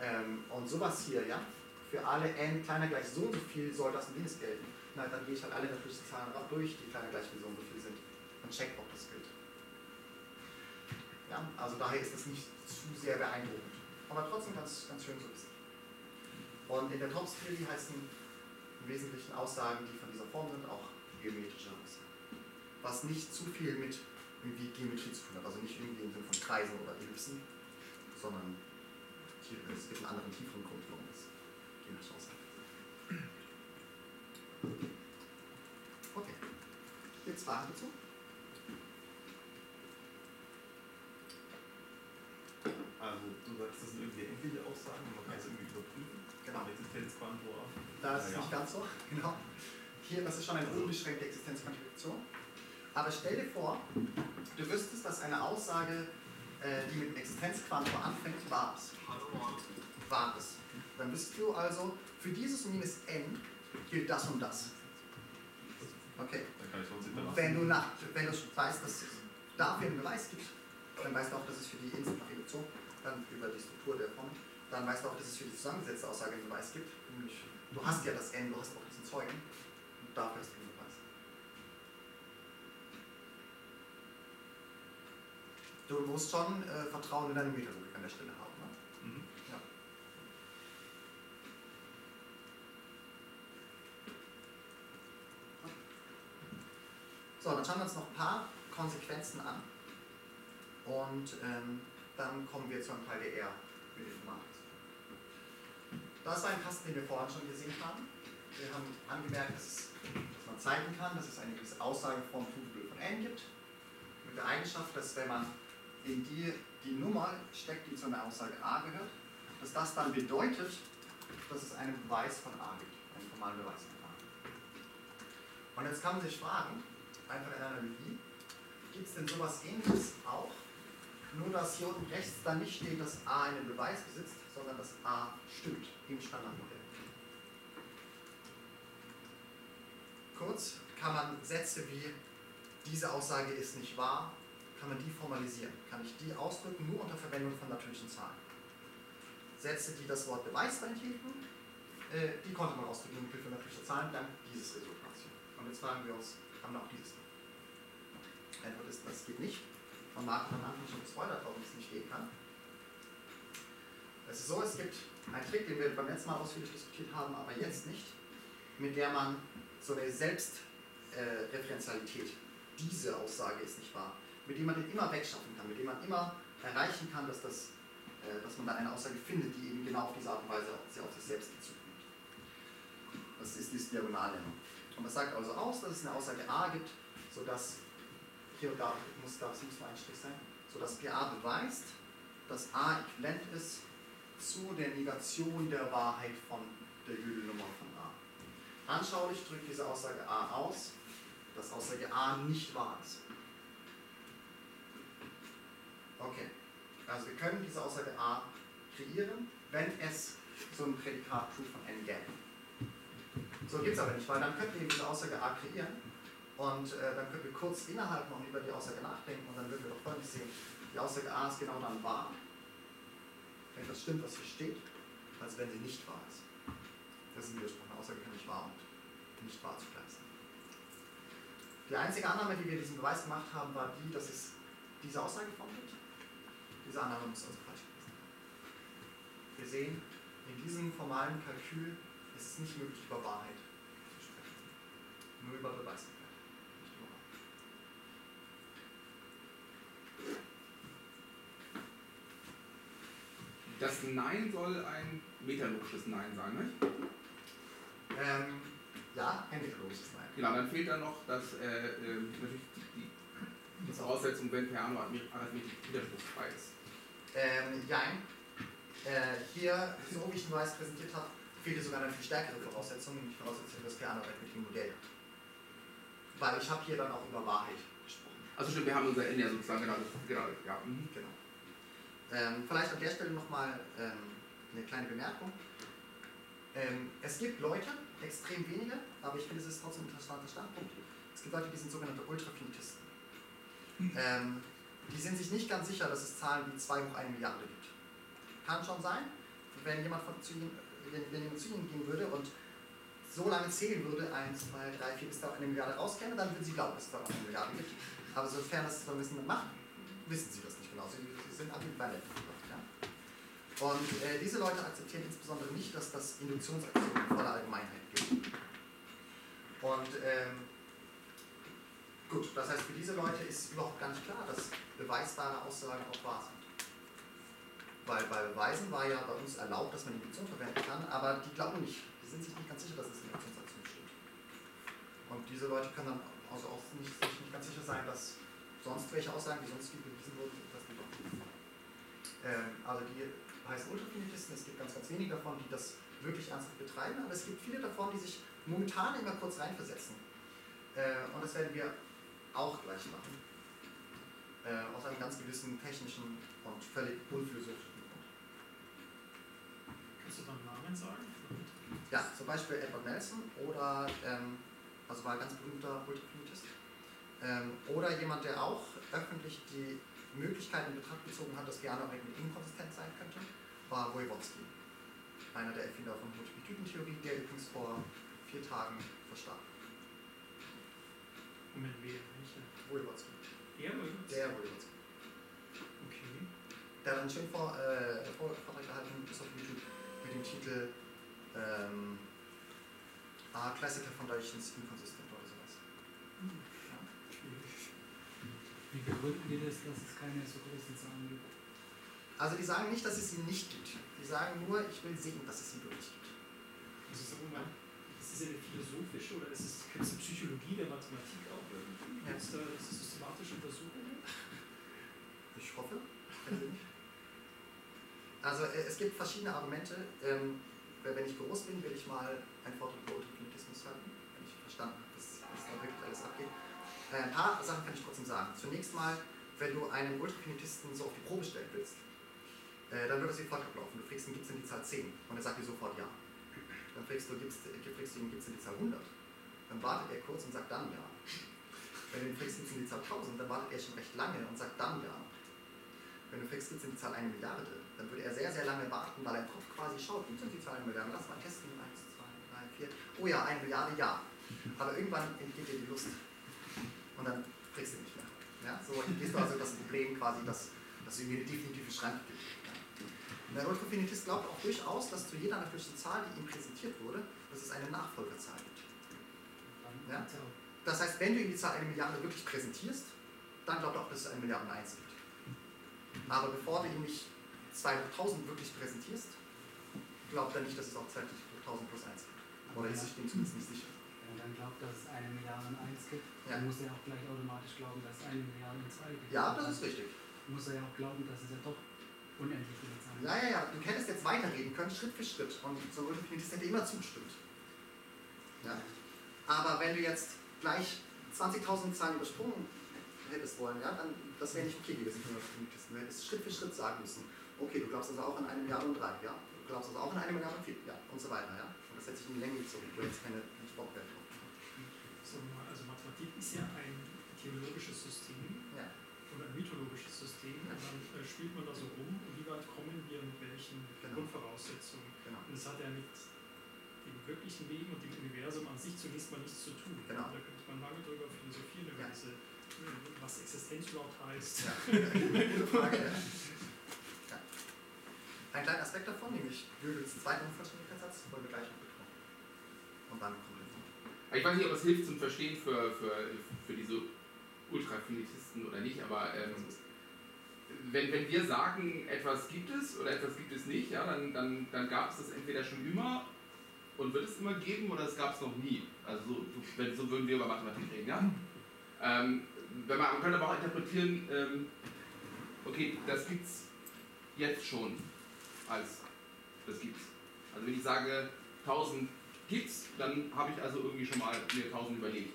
Ähm, und sowas hier, ja, für alle n kleiner gleich so und so viel soll das und jenes gelten. Na, dann gehe ich halt alle natürlichen Zahlen ra- durch, die kleiner gleich wie so und so viel sind und check, ob das gilt. Ja, also daher ist das nicht zu sehr beeindruckend. Aber trotzdem ganz, ganz schön zu wissen. Und in der Topps-Theorie heißen im Wesentlichen Aussagen, die von dieser Form sind, auch geometrische Aussagen. Was nicht zu viel mit irgendwie Geometrie zu tun hat. Also nicht irgendwie im Sinne von Kreisen oder Ellipsen, sondern es gibt einen anderen tieferen Grund, warum das geometrische Aussagen ist. Okay. Jetzt Fragen dazu? Also, du sagst, das sind irgendwie endliche Aussagen, man kann es irgendwie überprüfen. Genau. Existenzquantor. Da ist es Ja, ja. nicht ganz so. Genau. Hier, das ist schon eine unbeschränkte Existenzquantifikation. Aber stell dir vor, du wüsstest, dass eine Aussage, äh, die mit dem Existenzquantor anfängt, wahr ist. Wahr ist. Dann bist du also, für dieses und jenes n gilt das und das. Okay. Wenn du, nach, wenn du weißt, dass es dafür einen Beweis gibt, dann weißt du auch, dass es für die Instant-Reduktion, dann über die Struktur der Formel, dann weißt du auch, dass es für die zusammengesetzte Aussage einen Beweis gibt. Nämlich, du hast ja das n, du hast auch diesen Zeugen. Und dafür hast du einen Beweis. Du musst schon äh, Vertrauen in deine Metalogik an der Stelle haben. Ne? Mhm. Ja. So, dann schauen wir uns noch ein paar Konsequenzen an. Und ähm, dann kommen wir zu einem Teil, der eher mit Informatik. Das war ein Kasten, den wir vorhin schon gesehen haben. Wir haben angemerkt, dass, es, dass man zeigen kann, dass es eine gewisse Aussageform von n gibt. Mit der Eigenschaft, dass wenn man in die die Nummer steckt, die zu einer Aussage A gehört, dass das dann bedeutet, dass es einen Beweis von A gibt, einen formalen Beweis von A. Und jetzt kann man sich fragen, einfach in Analogie, gibt es denn sowas ähnliches auch? Nur dass hier unten rechts dann nicht steht, dass A einen Beweis besitzt, sondern dass A stimmt im Standardmodell. Kurz kann man Sätze wie diese Aussage ist nicht wahr, kann man die formalisieren, kann ich die ausdrücken nur unter Verwendung von natürlichen Zahlen. Sätze, die das Wort beweisbar enthielten, äh, die konnte man ausdrücken mit Hilfe natürlicher Zahlen dank dieses Resultats hier. Und jetzt fragen wir uns, haben wir auch dieses noch? Antwort ist, das geht nicht. Von Marc am Anfang schon gespoilert, warum es nicht gehen kann. Es ist so, es gibt einen Trick, den wir beim letzten Mal ausführlich diskutiert haben, aber jetzt nicht, mit der man so eine Selbstreferenzialität, äh, diese Aussage ist nicht wahr, mit dem man den immer wegschaffen kann, mit dem man immer erreichen kann, dass, das, äh, dass man da eine Aussage findet, die eben genau auf diese Art und Weise auf, auf sich selbst Bezug. Das ist diese Diagonalnennung. Und das sagt also aus, dass es eine Aussage A gibt, sodass hier und da muss, da muss ein Strich sein, sodass PA beweist, dass A äquivalent ist zu der Negation der Wahrheit von der Gödel-Nummer von A. Anschaulich drückt diese Aussage A aus, dass Aussage A nicht wahr ist. Okay, also wir können diese Aussage A kreieren, wenn es so ein Prädikat True von n gäbe. So gibt es aber nicht, weil dann könnten wir diese Aussage A kreieren und äh, dann können wir kurz innehalten und über die Aussage nachdenken und dann würden wir doch folgendes sehen. Die Aussage A ist genau dann wahr, wenn das stimmt, was hier steht, als wenn sie nicht wahr ist. Das ist ein Widerspruch. Eine Aussage kann nicht wahr und nicht wahr zugleich sein. Die einzige Annahme, die wir diesen Beweis gemacht haben, war die, dass es diese Aussage formuliert. Diese Annahme muss also falsch gewesen sein. Wir sehen, in diesem formalen Kalkül ist es nicht möglich, über Wahrheit zu sprechen. Nur über Beweisbarkeit. Nicht über Wahrheit. Das Nein soll ein metalogisches Nein sein, nicht? Ähm, ja, ein methodologisches Nein. Genau, dann fehlt dann noch das, äh, äh, natürlich die, die Voraussetzung, wenn per Arithmetik widerspruchsfrei ist. Ähm, jein. Äh, hier, so wie ich den Beweis präsentiert habe, fehlt sogar eine viel stärkere Voraussetzung, nämlich Voraussetzung, dass Piano mit dem Modell. Weil ich habe hier dann auch über Wahrheit gesprochen. Also stimmt, wir haben unser Ende ja sozusagen, genau, genau, ja. Mhm. Genau. Ähm, vielleicht an der Stelle nochmal ähm, eine kleine Bemerkung. Ähm, es gibt Leute, extrem wenige, aber ich finde, es ist trotzdem ein interessanter Standpunkt. Es gibt Leute, die sind sogenannte Ultrafinitisten. Ähm, die sind sich nicht ganz sicher, dass es Zahlen wie 2 hoch 1 Milliarde gibt. Kann schon sein, wenn jemand von, zu ihnen, wenn, jemand zu ihnen gehen würde und so lange zählen würde, 1, 2, 3, 4 bis da eine Milliarde rauskäme, dann würden sie glauben, dass es da noch eine Milliarde gibt. Aber sofern das bisschen macht, wissen sie das nicht genau. Sie, sie sind ambivalent. Ja? Und äh, diese Leute akzeptieren insbesondere nicht, dass das Induktionsaxiom in voller Allgemeinheit gilt. Und ähm, gut, das heißt, für diese Leute ist überhaupt gar nicht klar, dass beweisbare Aussagen auch wahr sind. Weil bei Beweisen war ja bei uns erlaubt, dass man Induktion verwenden kann, aber die glauben nicht, die sind sich nicht ganz sicher, dass das Induktionsaxiom stimmt. Und diese Leute können dann also auch nicht, sich nicht ganz sicher sein, dass sonst welche Aussagen, die sonst wie bewiesen wurden, dass die doch ähm, Also die heißen Ultrafinitisten, es gibt ganz, ganz wenige davon, die das wirklich ernsthaft betreiben, aber es gibt viele davon, die sich momentan immer kurz reinversetzen. Äh, und das werden wir auch gleich machen. Äh, aus einem ganz gewissen technischen und völlig unphilosophischen Grund. Kannst du dann Namen sagen? Ja, zum Beispiel Edward Nelson oder, ähm, also war ein ganz berühmter Ultrafinitist, ähm, oder jemand, der auch öffentlich die Möglichkeit in Betracht gezogen hat, dass Piano eigentlich inkonsistent sein könnte, war Wojewodsky, einer der Erfinder von Multiplikütentheorie, der übrigens vor vier Tagen verstarb. Moment, wer? Welcher? Wojewodsky. Der oder? Der Wojewodsky. Okay. Der hat einen schönen Vor äh, Vor Vortrag gehalten, bis auf YouTube, mit dem Titel ähm, Are Classical Foundations Inconsistent oder sowas. Ja. Schwierig. Wie begründen die das, dass es keine so großen Zahlen gibt? Also die sagen nicht, dass es sie nicht gibt. Die sagen nur, ich will sehen, dass es sie wirklich gibt. Also sagen wir mal, ist das eine philosophische oder ist es, gibt es eine Psychologie der Mathematik auch irgendwie? Gibt es da systematische Untersuchungen? Ich hoffe. Sie nicht. es gibt verschiedene Argumente. Ähm, wenn ich groß bin, will ich mal einen Vortrag über Ultrafinitismus halten, wenn ich verstanden habe, was, da wirklich alles abgeht. Äh, ein paar Sachen kann ich trotzdem sagen. Zunächst mal, wenn du einen Ultrafinitisten so auf die Probe stellen willst, äh, dann wird das wie folgt ablaufen. Du fragst ihn, gibt es denn die Zahl 10? Und er sagt dir sofort ja. Dann fragst du, gibt's, fragst du ihn, es denn die Zahl 100? Dann wartet er kurz und sagt dann ja. Wenn du ihn fragst, gibt es die Zahl 1000? Dann wartet er schon recht lange und sagt dann ja. Wenn du fragst, gibt es die Zahl 1 Milliarde? Dann würde er sehr, sehr lange warten, weil er Kopf quasi schaut, gibt es die Zahl 1 Milliarde? Lass mal testen. 1, 2, 3, 4. Oh ja, 1 Milliarde, ja. Aber irgendwann entgeht dir die Lust. Und dann kriegst du nicht mehr. Ja? So gehst du also das Problem quasi, dass, dass es irgendwie eine definitive Schranke gibt. Der Ultrafinitist glaubt auch durchaus, dass zu jeder natürlichen Zahl, die ihm präsentiert wurde, dass es eine Nachfolgerzahl gibt. Ja? Das heißt, wenn du ihm die Zahl eine Milliarde wirklich präsentierst, dann glaubt er auch, dass es eine Milliarde eins gibt. Aber bevor du ihm nicht 200.000 wirklich präsentierst, glaubt er nicht, dass es auch 200.000 plus 1 gibt. Oder ist sich dem zumindest nicht sicher. Wenn er dann glaubt, dass es eine Milliarde und eins gibt, Ja. dann muss er auch gleich automatisch glauben, dass es eine Milliarde und zwei gibt. Ja, das ist richtig. Muss er ja auch glauben, dass es ja doch unendlich viele Zahlen Ja, ja, ja, du hättest jetzt weiterreden können, Schritt für Schritt. Und so ein Ultrafinitist hätte immer zugestimmt. Ja. Aber wenn du jetzt gleich 20.000 Zahlen übersprungen hättest wollen, ja, dann das wäre nicht okay gewesen für einen Ultrafinitisten. Du hättest Schritt für Schritt sagen müssen, okay, du glaubst also auch an eine Milliarde und drei, ja, du glaubst also auch an eine Milliarde und vier, ja, und so weiter, ja. Und das hätte sich in die Länge gezogen, du hättest keine drauf. So, also Mathematik ist ja ein theologisches System Ja. oder ein mythologisches System und dann äh, spielt man da so rum und wie weit kommen wir mit welchen Genau. Grundvoraussetzungen. Genau. Und das hat ja mit dem wirklichen Leben und dem Universum an sich zunächst mal nichts zu tun. Genau. Da könnte man lange drüber philosophieren, über Ja. diese, äh, was Existenz überhaupt heißt. Ja, gute Frage. Ja. Ja. Ein kleiner Aspekt davon, nämlich Gödels zweiten Unvollständigkeitssatz, wollen wir gleich noch betrachten. Und dann kommt Ich weiß nicht, ob es hilft zum Verstehen für, für, für diese Ultrafinitisten oder nicht, aber ähm, wenn, wenn wir sagen, etwas gibt es oder etwas gibt es nicht, ja, dann, dann, dann gab es das entweder schon immer und wird es immer geben oder es gab es noch nie. Also so, wenn, so würden wir über Mathematik reden, ja. Ähm, wenn man, man könnte aber auch interpretieren, ähm, okay, das gibt es jetzt schon als das gibt's. Also wenn ich sage 1000 gibt's, dann habe ich also irgendwie schon mal mir 1000 überlegt.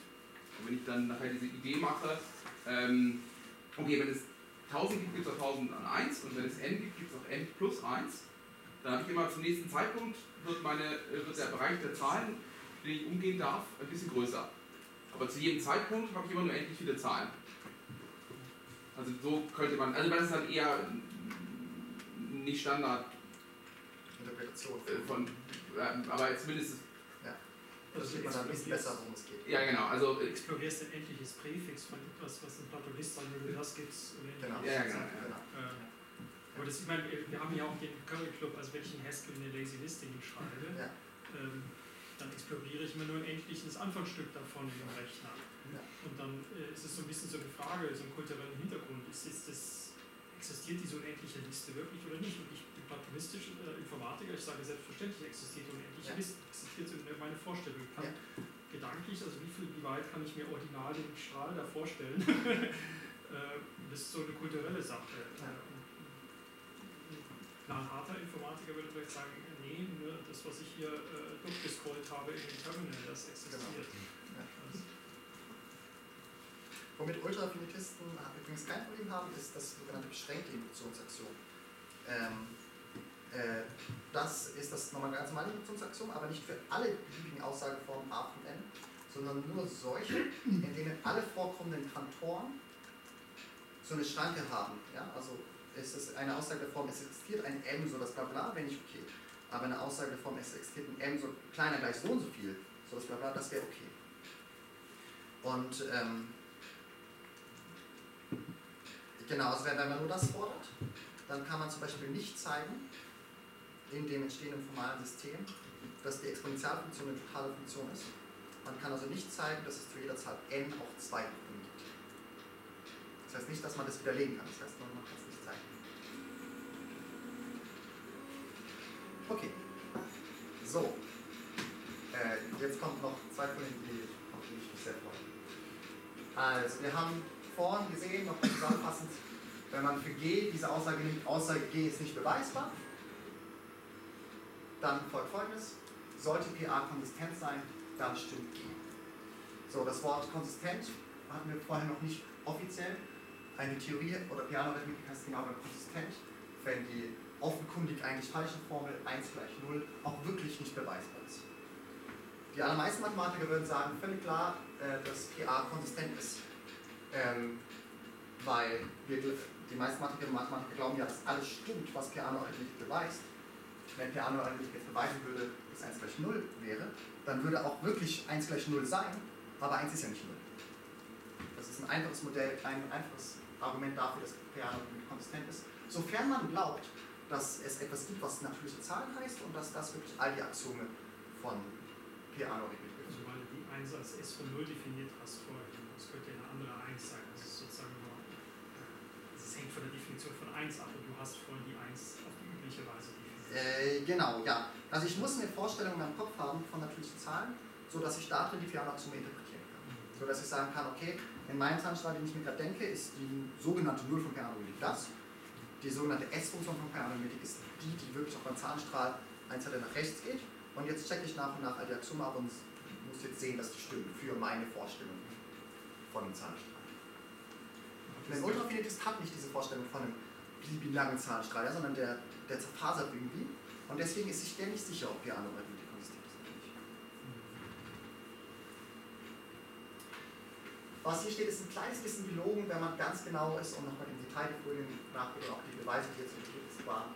Und wenn ich dann nachher diese Idee mache, ähm, okay, wenn es 1000 gibt, gibt es auch 1001 und wenn es n gibt, gibt es auch n plus 1, dann habe ich immer zum nächsten Zeitpunkt, wird, meine, äh, wird der Bereich der Zahlen, den ich umgehen darf, ein bisschen größer. Aber zu jedem Zeitpunkt habe ich immer nur endlich viele Zahlen. Also so könnte man, also das ist dann eher nicht Standard Interpretation. äh, von, ähm, aber zumindest, ist- Da versteht man dann ein bisschen besser, worum es geht. ja genau, also Du äh, explorierst ein endliches Präfix von etwas, was ein Platonist sagen würde, das oder nicht. Genau. Ja, genau, genau. Äh, aber das, ich meine, wir haben ja auch den Curry Club, also wenn ich in Haskell eine Lazy Listing schreibe, Ja. ähm, dann exploriere ich immer nur ein endliches Anfangsstück davon im Rechner. Ja. Und dann äh, ist es so ein bisschen so eine Frage, so einen kulturellen Hintergrund. Ist, ist das, existiert diese unendliche Liste wirklich oder nicht? Und ich bin platonistischer äh, Informatiker, ich sage selbstverständlich existiert unendliche Ja. Liste, existiert meine Vorstellung. Kann Ja. gedanklich, also wie, viel, wie weit kann ich mir ordinal den Strahl da vorstellen? äh, das ist so eine kulturelle Sache. Ja. Äh, und ein harter Informatiker würde vielleicht sagen, nee, nur das, was ich hier äh, durchgescrollt habe in den Terminal, das existiert. Ja. Das, Womit Ultrafinitisten übrigens kein Problem haben, ist das sogenannte beschränkte Induktionsaktion. Ähm, äh, das ist das nochmal ganz normale Induktionsaktion, aber nicht für alle beliebigen Aussageformen A von n, sondern nur solche, in denen alle vorkommenden Kantoren so eine Schranke haben. Ja? Also es ist eine Aussage der Form, es existiert ein m, so das bla bla, wenn nicht okay. Aber eine Aussage der Form, es existiert ein m, so kleiner gleich so und so viel, so das bla bla, das wäre okay. Und ähm, Genau, also wenn man nur das fordert, dann kann man zum Beispiel nicht zeigen, in dem entstehenden formalen System, dass die Exponentialfunktion eine totale Funktion ist. Man kann also nicht zeigen, dass es zu jeder Zahl n auch zwei Gruppen gibt. Das heißt nicht, dass man das widerlegen kann, das heißt nur, man kann es nicht zeigen. Okay. So. Äh, jetzt kommt noch zwei von den, die, die ich mich sehr freue. Also, wir haben vorhin gesehen, nochmal zusammenfassend, wenn man für G diese Aussage nimmt, Aussage G ist nicht beweisbar, dann folgt folgendes. Sollte PA konsistent sein, dann stimmt G. So, das Wort konsistent hatten wir vorher noch nicht offiziell. Eine Theorie oder Piano-Arithmetik heißt genau konsistent, wenn die offenkundig eigentlich falsche Formel 1 gleich 0 auch wirklich nicht beweisbar ist. Die allermeisten Mathematiker würden sagen, völlig klar, äh, dass PA konsistent ist. Ähm, weil wir, die meisten Mathematiker Mathematiker glauben ja, dass alles stimmt, was Piano-Arithmetik beweist. Wenn Piano-Arithmetik jetzt beweisen würde, dass 1 gleich 0 wäre, dann würde auch wirklich 1 gleich 0 sein, aber 1 ist ja nicht 0. Das ist ein einfaches Modell, ein einfaches Argument dafür, dass Piano-Arithmetik konsistent ist. Sofern man glaubt, dass es etwas gibt, was natürliche Zahlen heißt und dass das wirklich all die Axiome von Piano-Arithmetik Also weil die 1 als S von 0 definiert hast vorher. Das könnte ja eine andere 1 sein. Das ist sozusagen nur, es hängt von der Definition von 1 ab und du hast vorhin die 1 Äh, genau, ja. Also ich muss eine Vorstellung in meinem Kopf haben von natürlichen Zahlen, sodass ich darin die Piano-Axiome interpretieren kann. So dass ich sagen kann, okay, in meinem Zahnstrahl, den ich mir gerade denke, ist die sogenannte Null von Piano-Arithmetik das. Die sogenannte S-Funktion von Piano-Arithmetik ist die, die wirklich auf meinem Zahnstrahl ein Zeile nach rechts geht. Und jetzt checke ich nach und nach die Axiome ab und muss jetzt sehen, dass die stimmen für meine Vorstellung von dem Zahnstrahl. Ein Ultrafinitist hat nicht diese Vorstellung von einem beliebigen langen Zahnstrahl, sondern der, der zerfasert irgendwie. Und deswegen ist sich der nicht sicher, ob Piano oder Arithmetik konsistent ist oder nicht. Was hier steht, ist ein kleines bisschen gelogen, wenn man ganz genau ist und nochmal im Detail die Folien nachgeht und auch die Beweise, die jetzt im waren,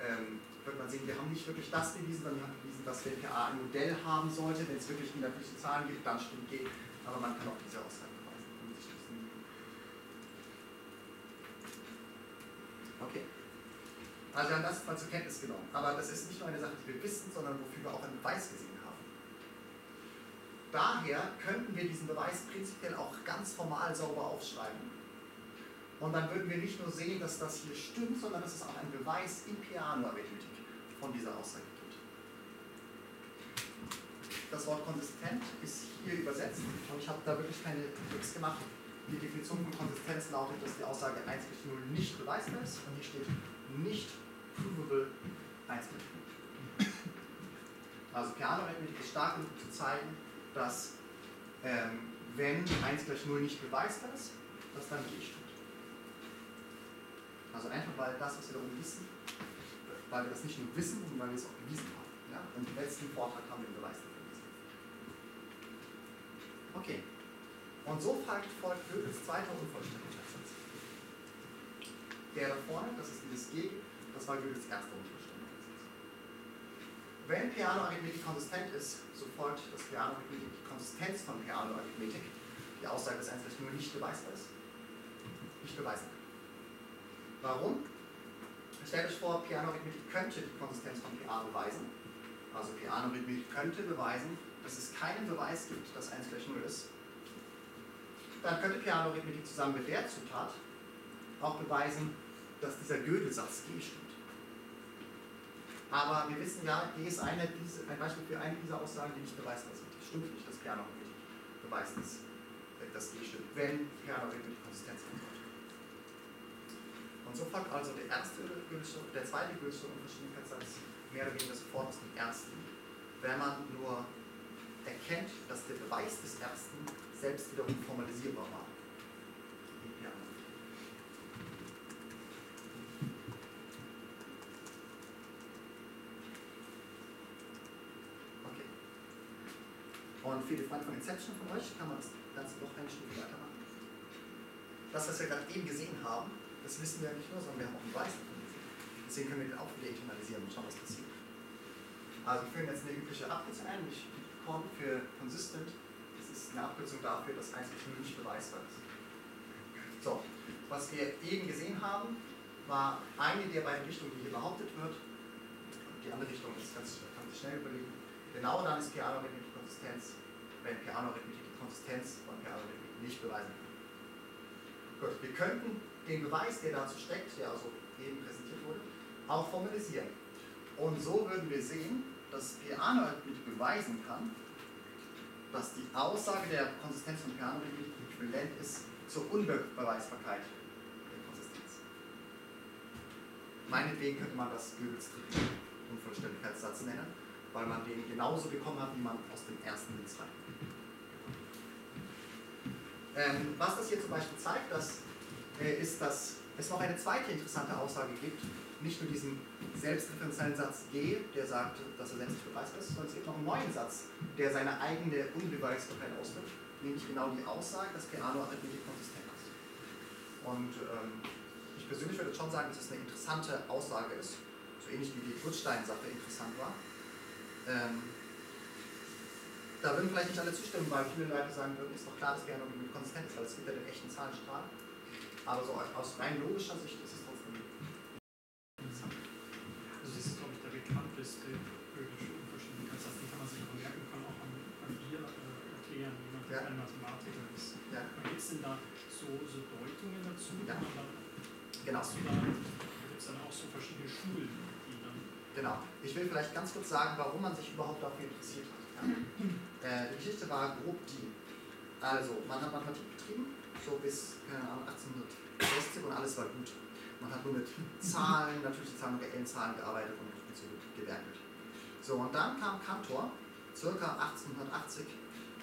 ähm, wird man sehen, wir haben nicht wirklich das bewiesen, sondern wir haben bewiesen, dass wenn PA ein Modell haben sollte, wenn es wirklich die natürlichen Zahlen gibt, dann stimmt G, aber man kann auch diese Aussage beweisen. Okay. Also wir haben das mal zur Kenntnis genommen. Aber das ist nicht nur eine Sache, die wir wissen, sondern wofür wir auch einen Beweis gesehen haben. Daher könnten wir diesen Beweis prinzipiell auch ganz formal sauber aufschreiben. Und dann würden wir nicht nur sehen, dass das hier stimmt, sondern dass es auch einen Beweis in Piano-Arithmetik von dieser Aussage gibt. Das Wort konsistent ist hier übersetzt und ich habe da wirklich keine Tricks gemacht. Die Definition von Konsistenz lautet, dass die Aussage 1 bis 0 nicht beweisbar ist und hier steht nicht provable 1 bis 0. Also Piano-Arithmetik ist stark genug zu zeigen, dass ähm, wenn 1 gleich 0 nicht beweisbar ist, dass dann G stimmt. Also einfach weil das, was wir da oben wissen, weil wir das nicht nur wissen, sondern weil wir es auch bewiesen haben. Ja? Und im letzten Vortrag haben wir den Beweis dafür gesehen. Okay. Und so folgt, Gödels zweiter Unvollständigkeitssatz. Der da vorne, das ist dieses G, das war Gödels erster Unvollständigkeitssatz. Wenn Piano-Arithmetik konsistent ist, so folgt, dass Piano-Arithmetik die Konsistenz von Piano-Arithmetik, die Aussage des 1 nur nicht beweisbar ist, nicht beweisen kann. Warum? Stellt euch vor, Piano-Arithmetik könnte die Konsistenz von PA beweisen. Also Piano-Arithmetik könnte beweisen, dass es keinen Beweis gibt, dass 1 gleich 0 ist. Dann könnte Piano-Arithmetik zusammen mit der Zutat auch beweisen, dass dieser Gödelsatz G stimmt. Aber wir wissen ja, G ist eine, diese, ein Beispiel für eine dieser Aussagen, die nicht beweisbar sind. Es stimmt nicht, dass Piano-Arithmetik beweist, dass, dass G stimmt, wenn Piano-Arithmetik Konsistenz haben. Und so folgt also der erste Gödelsche, der zweite Gödelsche Unverschiedenheitssatz mehr oder weniger sofort aus dem ersten, wenn man nur erkennt, dass der Beweis des ersten selbst wiederum formalisierbar war. Ja. Okay. Und die Freunde von Inception von euch kann man das Ganze noch eine Stufe weitermachen. Das, was wir gerade eben gesehen haben, das wissen wir ja nicht nur, sondern wir haben auch einen Beweis davon gesehen. Deswegen können wir den auch wieder internalisieren und schauen, was passiert. Also wir führen jetzt eine übliche Abkürzung ein, nämlich CON für consistent. Das ist eine Abkürzung dafür, dass 1 bis 0 nicht beweisbar ist. So, was wir eben gesehen haben, war eine der beiden Richtungen, die hier behauptet wird. Die andere Richtung ganz, kann sich schnell überlegen. Genau dann ist Piano-Arithmetik Konsistenz, wenn Piano-Arithmetik die Konsistenz von Piano-Arithmetik nicht beweisen kann. Gut, wir könnten den Beweis, der dazu steckt, der also eben präsentiert wurde, auch formalisieren. Und so würden wir sehen, dass Piano-Arithmetik beweisen kann, dass die Aussage der Konsistenz von Piano-Arithmetik äquivalent ist zur Unbeweisbarkeit der Konsistenz. Meinetwegen könnte man das Trick Unvollständigkeitssatz nennen, weil man den genauso bekommen hat, wie man aus dem ersten Witz rein. Ähm, was das hier zum Beispiel zeigt, das, äh, ist, dass es noch eine zweite interessante Aussage gibt, nicht nur diesen selbstreferenziellen Satz G, der sagt, dass er selbst nicht beweisbar ist, sondern es gibt noch einen neuen Satz, der seine eigene Unbeweisbarkeit ausdrückt, nämlich genau die Aussage, dass PA nur arithmetik konsistent ist. Und ähm, ich persönlich würde schon sagen, dass es eine interessante Aussage ist, so ähnlich wie die Gutstein-Sache interessant war. Ähm, da würden vielleicht nicht alle zustimmen, weil viele Leute sagen würden, ist doch klar, dass nur konsistent ist, weil es gibt ja den echten Zahlenstrahl. Aber so aus rein logischer Sicht ist es trotzdem interessant. Also das ist, glaube ich, der bekannteste böhmische Unverschämtheitssatz, den kann man sich auch merken, kann auch am, am Bier äh, erklären, jemand, der Ja. kein Mathematiker ist. Ja. Gibt es denn da so, so Deutungen dazu? Ja. man dann, Genau. da gibt es dann auch so verschiedene Schulen, die dann Genau. Ich will vielleicht ganz kurz sagen, warum man sich überhaupt dafür interessiert hat. Äh, die Geschichte war grob die. Also, man hat Mathematik betrieben, so bis, keine Ahnung, 1860 und alles war gut. Man hat nur mit Zahlen, natürliche Zahlen reellen Zahlen gearbeitet und mit so gewerkelt. So, und dann kam Cantor, circa 1880,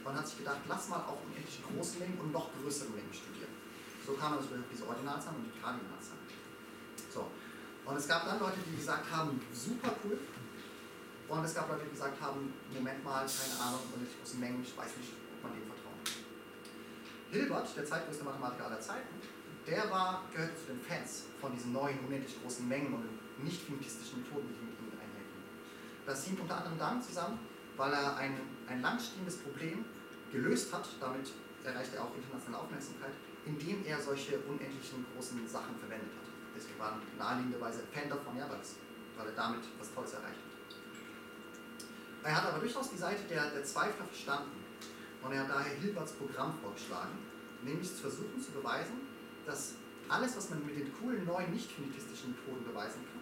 und hat sich gedacht, lass mal auch unendlich große Mengen und noch größere Mengen studieren. So kam man auf diese Ordinalzahlen und die Kardinalzahlen. So, und es gab dann Leute, die gesagt haben, super cool. Und es gab Leute, die gesagt haben, Moment mal, keine Ahnung, große Mengen, ich weiß nicht, ob man dem vertrauen kann. Hilbert, der zweitgrößte Mathematiker aller Zeiten, der war, gehörte zu den Fans von diesen neuen, unendlich großen Mengen und nicht finitistischen Methoden, die mit ihnen einhergehen. Das hing unter anderem damit zusammen, weil er ein, ein langstehendes Problem gelöst hat, damit erreichte er auch internationale Aufmerksamkeit, indem er solche unendlichen großen Sachen verwendet hat. Deswegen waren naheliegenderweise Fan davon, ja, weil er damit was Tolles erreicht hat. Er hat aber durchaus die Seite der, der Zweifler verstanden und er hat daher Hilberts Programm vorgeschlagen, nämlich zu versuchen zu beweisen, dass alles, was man mit den coolen neuen nicht-finitistischen Methoden beweisen kann,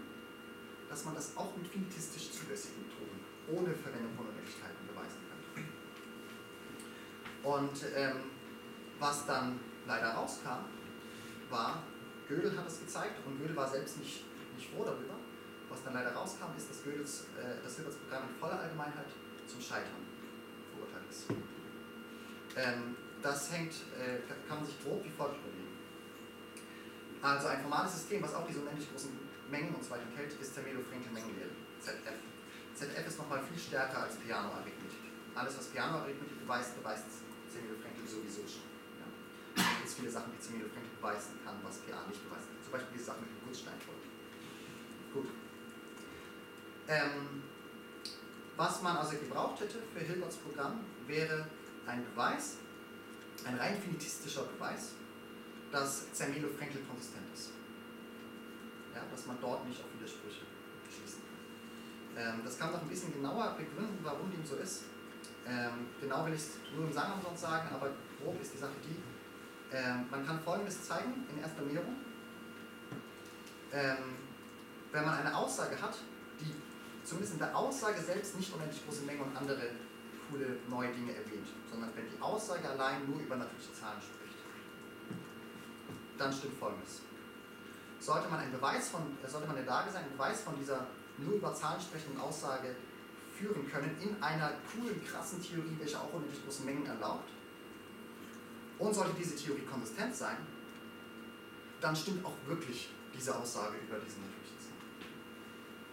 dass man das auch mit finitistisch zulässigen Methoden ohne Verwendung von Unendlichkeiten beweisen kann. Und ähm, was dann leider rauskam, war, Gödel hat es gezeigt und Gödel war selbst nicht, nicht froh darüber. Was dann leider rauskam, ist, dass Gödels, äh, das Hilberts Programm in voller Allgemeinheit zum Scheitern verurteilt ist. Ähm, das hängt, äh, kann man sich grob wie folgt überlegen. Also ein formales System, was auch diese unendlich großen Mengen und so weiter enthält, ist Zermelo-Frenkel-Mengenlehre, ZF. ZF ist nochmal viel stärker als Piano-Arithmetik. Alles, was Piano-Arithmetik beweist, beweist Zermelo-Frenkel sowieso schon. Ja. Es gibt viele Sachen, die Zermelo-Frenkel beweisen kann, was PA nicht beweisen kann. Zum Beispiel diese Sache mit dem Gutzsteinfolge. Gut. Ähm, was man also gebraucht hätte für Hilberts Programm, wäre ein Beweis, ein rein finitistischer Beweis, dass Zermelo-Frenkel konsistent ist. Ja, dass man dort nicht auf Widersprüche schließen kann. Ähm, das kann man noch ein bisschen genauer begründen, warum dem so ist. Ähm, genau will ich es nur im Sagen sonst sagen, aber grob ist die Sache die, ähm, man kann folgendes zeigen in erster Näherung. Ähm, wenn man eine Aussage hat, zumindest in der Aussage selbst nicht unendlich große Mengen und andere coole neue Dinge erwähnt, sondern wenn die Aussage allein nur über natürliche Zahlen spricht, dann stimmt folgendes. Sollte man, einen Beweis von, äh, sollte man in der Lage sein, einen Beweis von dieser nur über Zahlen sprechenden Aussage führen können in einer coolen, krassen Theorie, welche auch unendlich große Mengen erlaubt, und sollte diese Theorie konsistent sein, dann stimmt auch wirklich diese Aussage über diesen.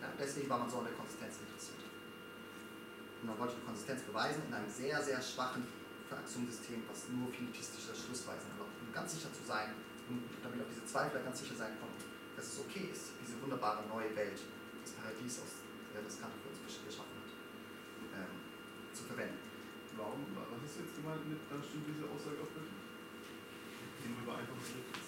Ja, deswegen war man so an der Konsistenz interessiert. Und man wollte die Konsistenz beweisen in einem sehr, sehr schwachen Fraktionssystem, was nur finitistische Schlussweisen erlaubt, um ganz sicher zu sein, und damit auch diese Zweifler ganz sicher sein konnten, dass es okay ist, diese wunderbare neue Welt, das Paradies, aus der das Kant für uns geschaffen hat, ähm, zu verwenden. Warum, was ist jetzt gemeint mit, dann stimmt diese Aussage auch wirklich?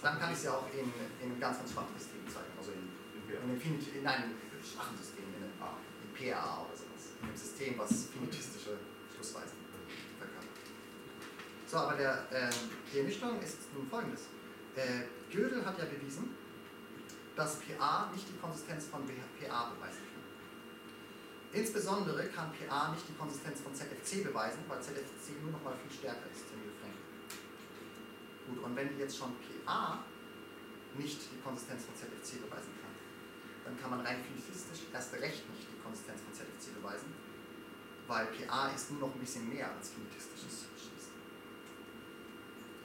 Dann kann ich es ja auch in, in einem ganz, ganz schwachen System zeigen, also in, In in in einem schwachen System, in einem A, in PA oder sowas. In einem System, was finitistische Schlussweisen verkörpert. So, aber der, ähm, die Ernüchterung ist nun folgendes. Äh, Gödel hat ja bewiesen, dass PA nicht die Konsistenz von PA beweisen kann. Insbesondere kann PA nicht die Konsistenz von ZFC beweisen, weil ZFC nur noch mal viel stärker ist, Emil Frank. Gut, und wenn jetzt schon PA nicht die Konsistenz von ZFC beweisen dann kann man rein physicistisch erst recht nicht die Konsistenz von ZFC beweisen, weil PA ist nur noch ein bisschen mehr als kinetistisches Schließen.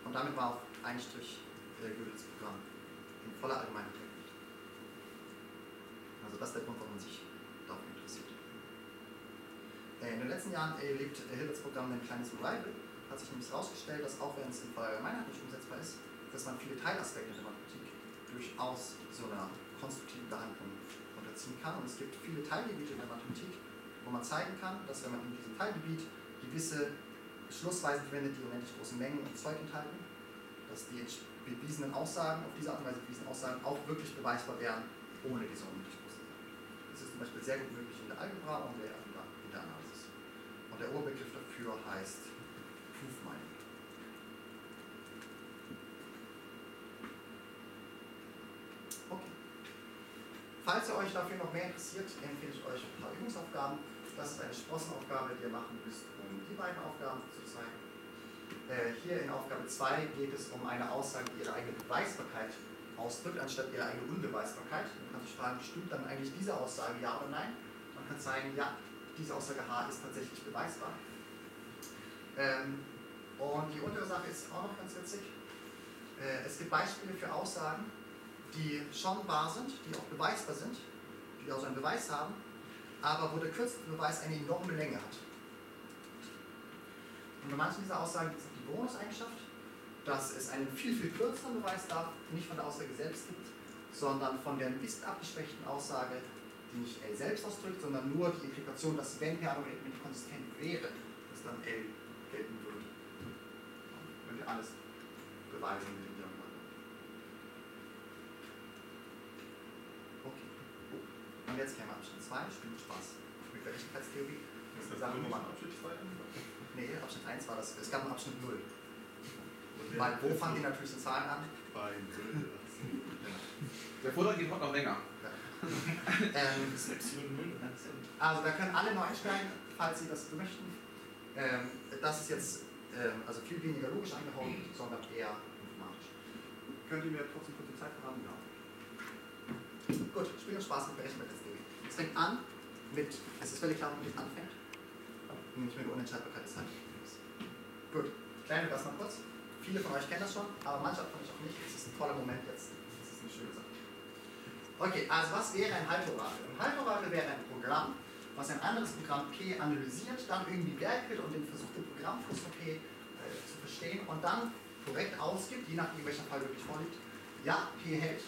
Und damit war auf einen Strich äh, Gödels Programm in voller Allgemeinheit erledigt. Also das ist der Grund, warum man sich dafür interessiert. Äh, in den letzten Jahren erlebt äh, Hilberts Programm ein kleines Revival. Hat sich nämlich herausgestellt, dass auch wenn es in voller Allgemeinheit nicht umsetzbar ist, dass man viele Teilaspekte der Mathematik durchaus so einer konstruktiven Behandlung unterziehen kann. Und es gibt viele Teilgebiete in der Mathematik, wo man zeigen kann, dass wenn man in diesem Teilgebiet gewisse Schlussweisen verwendet, die unendlich große Mengen und Zeug enthalten, dass die bewiesenen Aussagen, auf diese Art und Weise bewiesenen Aussagen auch wirklich beweisbar wären, ohne diese unendlich großen Mengen. Das ist zum Beispiel sehr gut möglich in der Algebra und in der Analysis. Und der Oberbegriff dafür heißt Falls ihr euch dafür noch mehr interessiert, empfehle ich euch ein paar Übungsaufgaben. Das ist eine Sprossenaufgabe, die ihr machen müsst, um die beiden Aufgaben zu zeigen. Äh, hier in Aufgabe 2 geht es um eine Aussage, die ihre eigene Beweisbarkeit ausdrückt, anstatt ihre eigene Unbeweisbarkeit. Man kann sich fragen, stimmt dann eigentlich diese Aussage, ja oder nein? Man kann zeigen, ja, diese Aussage H ist tatsächlich beweisbar. Ähm, und die untere Sache ist auch noch ganz witzig. Äh, es gibt Beispiele für Aussagen, die schon sind, die auch beweisbar sind, die also einen Beweis haben, aber wo der kürzeste Beweis eine enorme Länge hat. Und bei manchen dieser Aussagen gibt es die Bonuseigenschaft, dass es einen viel, viel kürzeren Beweis darf, nicht von der Aussage selbst gibt, sondern von der ein bisschen abgeschwächten Aussage, die nicht L selbst ausdrückt, sondern nur die Implikation, dass wenn P mit konsistent wäre, dass dann L gelten würde. Wenn wir alles beweisen mit dem Diagramm. Okay. Und jetzt kämen wir Abschnitt 2, spielt Spaß mit Gerechtigkeitstheorie. Das ist eine Sache, wo man Abschnitt 2 anfangen? Nee, Abschnitt 1 war das. Es gab einen Abschnitt 0. Weil wo fangen die natürlich die Zahlen an? Bei Null. Der Vortrag geht heute noch länger. Ähm, also da können alle neu einsteigen, falls sie das möchten. Ähm, das ist jetzt ähm, also viel weniger logisch angehauen, sondern eher informatisch. Könnt ihr mir trotzdem kurz die Zeit verraten? Ja. Gut, Spiel und Spaß mit Berechenbarkeitstheorie. Es fängt an mit, es ist völlig klar, womit es anfängt, nämlich mit der Unentscheidbarkeit des Zeitsystems. Gut, kleine das mal kurz. Viele von euch kennen das schon, aber manche von euch auch nicht. Es ist ein toller Moment jetzt. Das ist eine schöne Sache. Okay, also was wäre ein Haltorakel? Ein Haltorakel wäre ein Programm, was ein anderes Programm P analysiert, dann irgendwie werkelt und den versucht, den Programmfluss von P äh, zu verstehen und dann korrekt ausgibt, je nachdem welcher Fall wirklich vorliegt, ja, P hält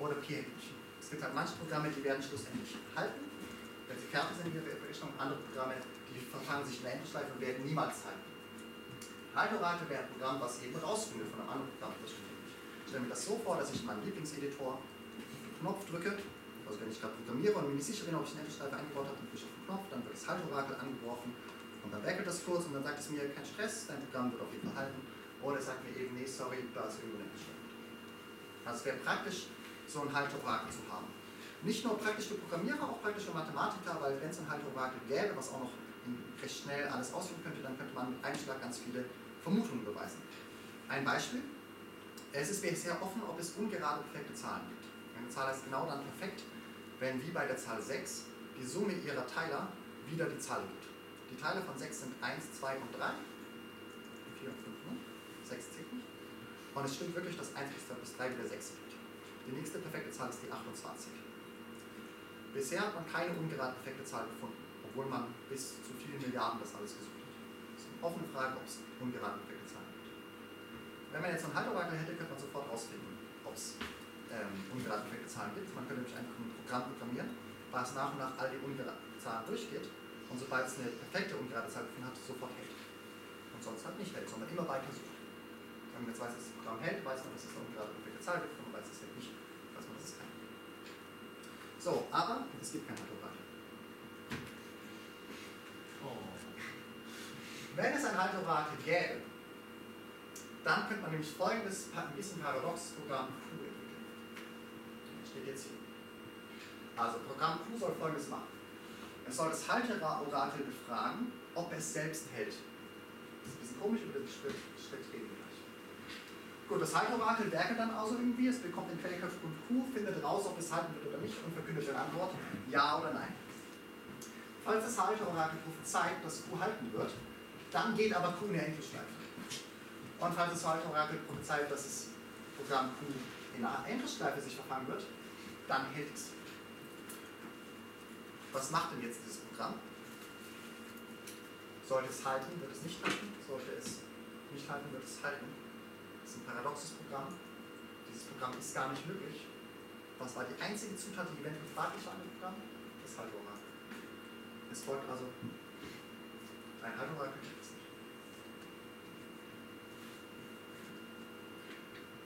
oder P hält nicht. Es gibt halt manche Programme, die werden schlussendlich halten, wenn sie fertig sind in ihrer Berechnung, andere Programme, die verfangen sich in der Endschleife und werden niemals halten. Haltorakel wäre ein Programm, was eben rausfindet von einem anderen Programm, das. Ich stelle mir das so vor, dass ich in meinem Lieblingseditor Knopf drücke, also wenn ich gerade programmiere und mir nicht sicher bin, ob ich eine Endschleife eingebaut habe, dann drücke ich auf den Knopf, dann wird das Haltorakel angeworfen und dann werkelt das kurz und dann sagt es mir, kein Stress, dein Programm wird auf jeden Fall halten. Oder es sagt mir eben, nee, sorry, da ist irgendwo eine Endschleife. Also es wäre praktisch, so ein Haltorakel zu haben. Nicht nur praktisch für Programmierer, auch praktisch für Mathematiker, weil wenn es ein Haltorakel gäbe, was auch noch recht schnell alles ausführen könnte, dann könnte man mit einem Schlag ganz viele Vermutungen beweisen. Ein Beispiel. Es ist bisher offen, ob es ungerade perfekte Zahlen gibt. Eine Zahl ist genau dann perfekt, wenn wie bei der Zahl 6 die Summe ihrer Teiler wieder die Zahl gibt. Die Teile von 6 sind 1, 2 und 3. 4 und 5, ne? 6 zählt nicht. Und es stimmt wirklich, dass 1 bis 3 wieder 6 gibt. Die nächste perfekte Zahl ist die 28. Bisher hat man keine ungerade perfekte Zahl gefunden, obwohl man bis zu vielen Milliarden das alles gesucht hat. Es ist eine offene Frage, ob es ungerade perfekte Zahlen gibt. Wenn man jetzt einen Haltorakel hätte, könnte man sofort rausfinden, ob es ähm, ungerade perfekte Zahlen gibt. Man könnte nämlich einfach ein Programm programmieren, was nach und nach all die ungeraden Zahlen durchgeht und sobald es eine perfekte ungerade Zahl gefunden hat, sofort hält. Und sonst halt nicht hält, sondern immer weiter sucht. Wenn man jetzt weiß, dass das Programm hält, weiß man, dass es eine ungerade perfekte Zahl gibt, wenn man weiß, dass es hält nicht, weiß man, dass es kein. So, aber es gibt kein Haltorakel. Wenn es ein Haltorakel gäbe, dann könnte man nämlich folgendes ein bisschen paradoxes Programm Q entwickeln. Das steht jetzt hier. Also Programm Q soll folgendes machen. Es soll das Halteorakel befragen, ob es selbst hält. Das ist ein bisschen komisch, über den Schritt, Schritt. Gut, das Haltorakel werkelt dann also irgendwie, es bekommt den Quellkopf Q, findet raus, ob es halten wird oder nicht und verkündet eine Antwort, ja oder nein. Falls das Haltorakel prophezeit, dass Q halten wird, dann geht aber Q in die Endlosschleife. Und falls das Haltorakel prophezeit, dass das Programm Q in einer Endlosschleife sich verfangen wird, dann hält es. Was macht denn jetzt dieses Programm? Sollte es halten, wird es nicht halten. Sollte es nicht halten, wird es halten. Ist ein paradoxes Programm. Dieses Programm ist gar nicht möglich. Was war die einzige Zutat, die eventuell fraglich war an dem Programm? Das Haltorakel. Es folgt also ein Haltorakel gibt es nicht.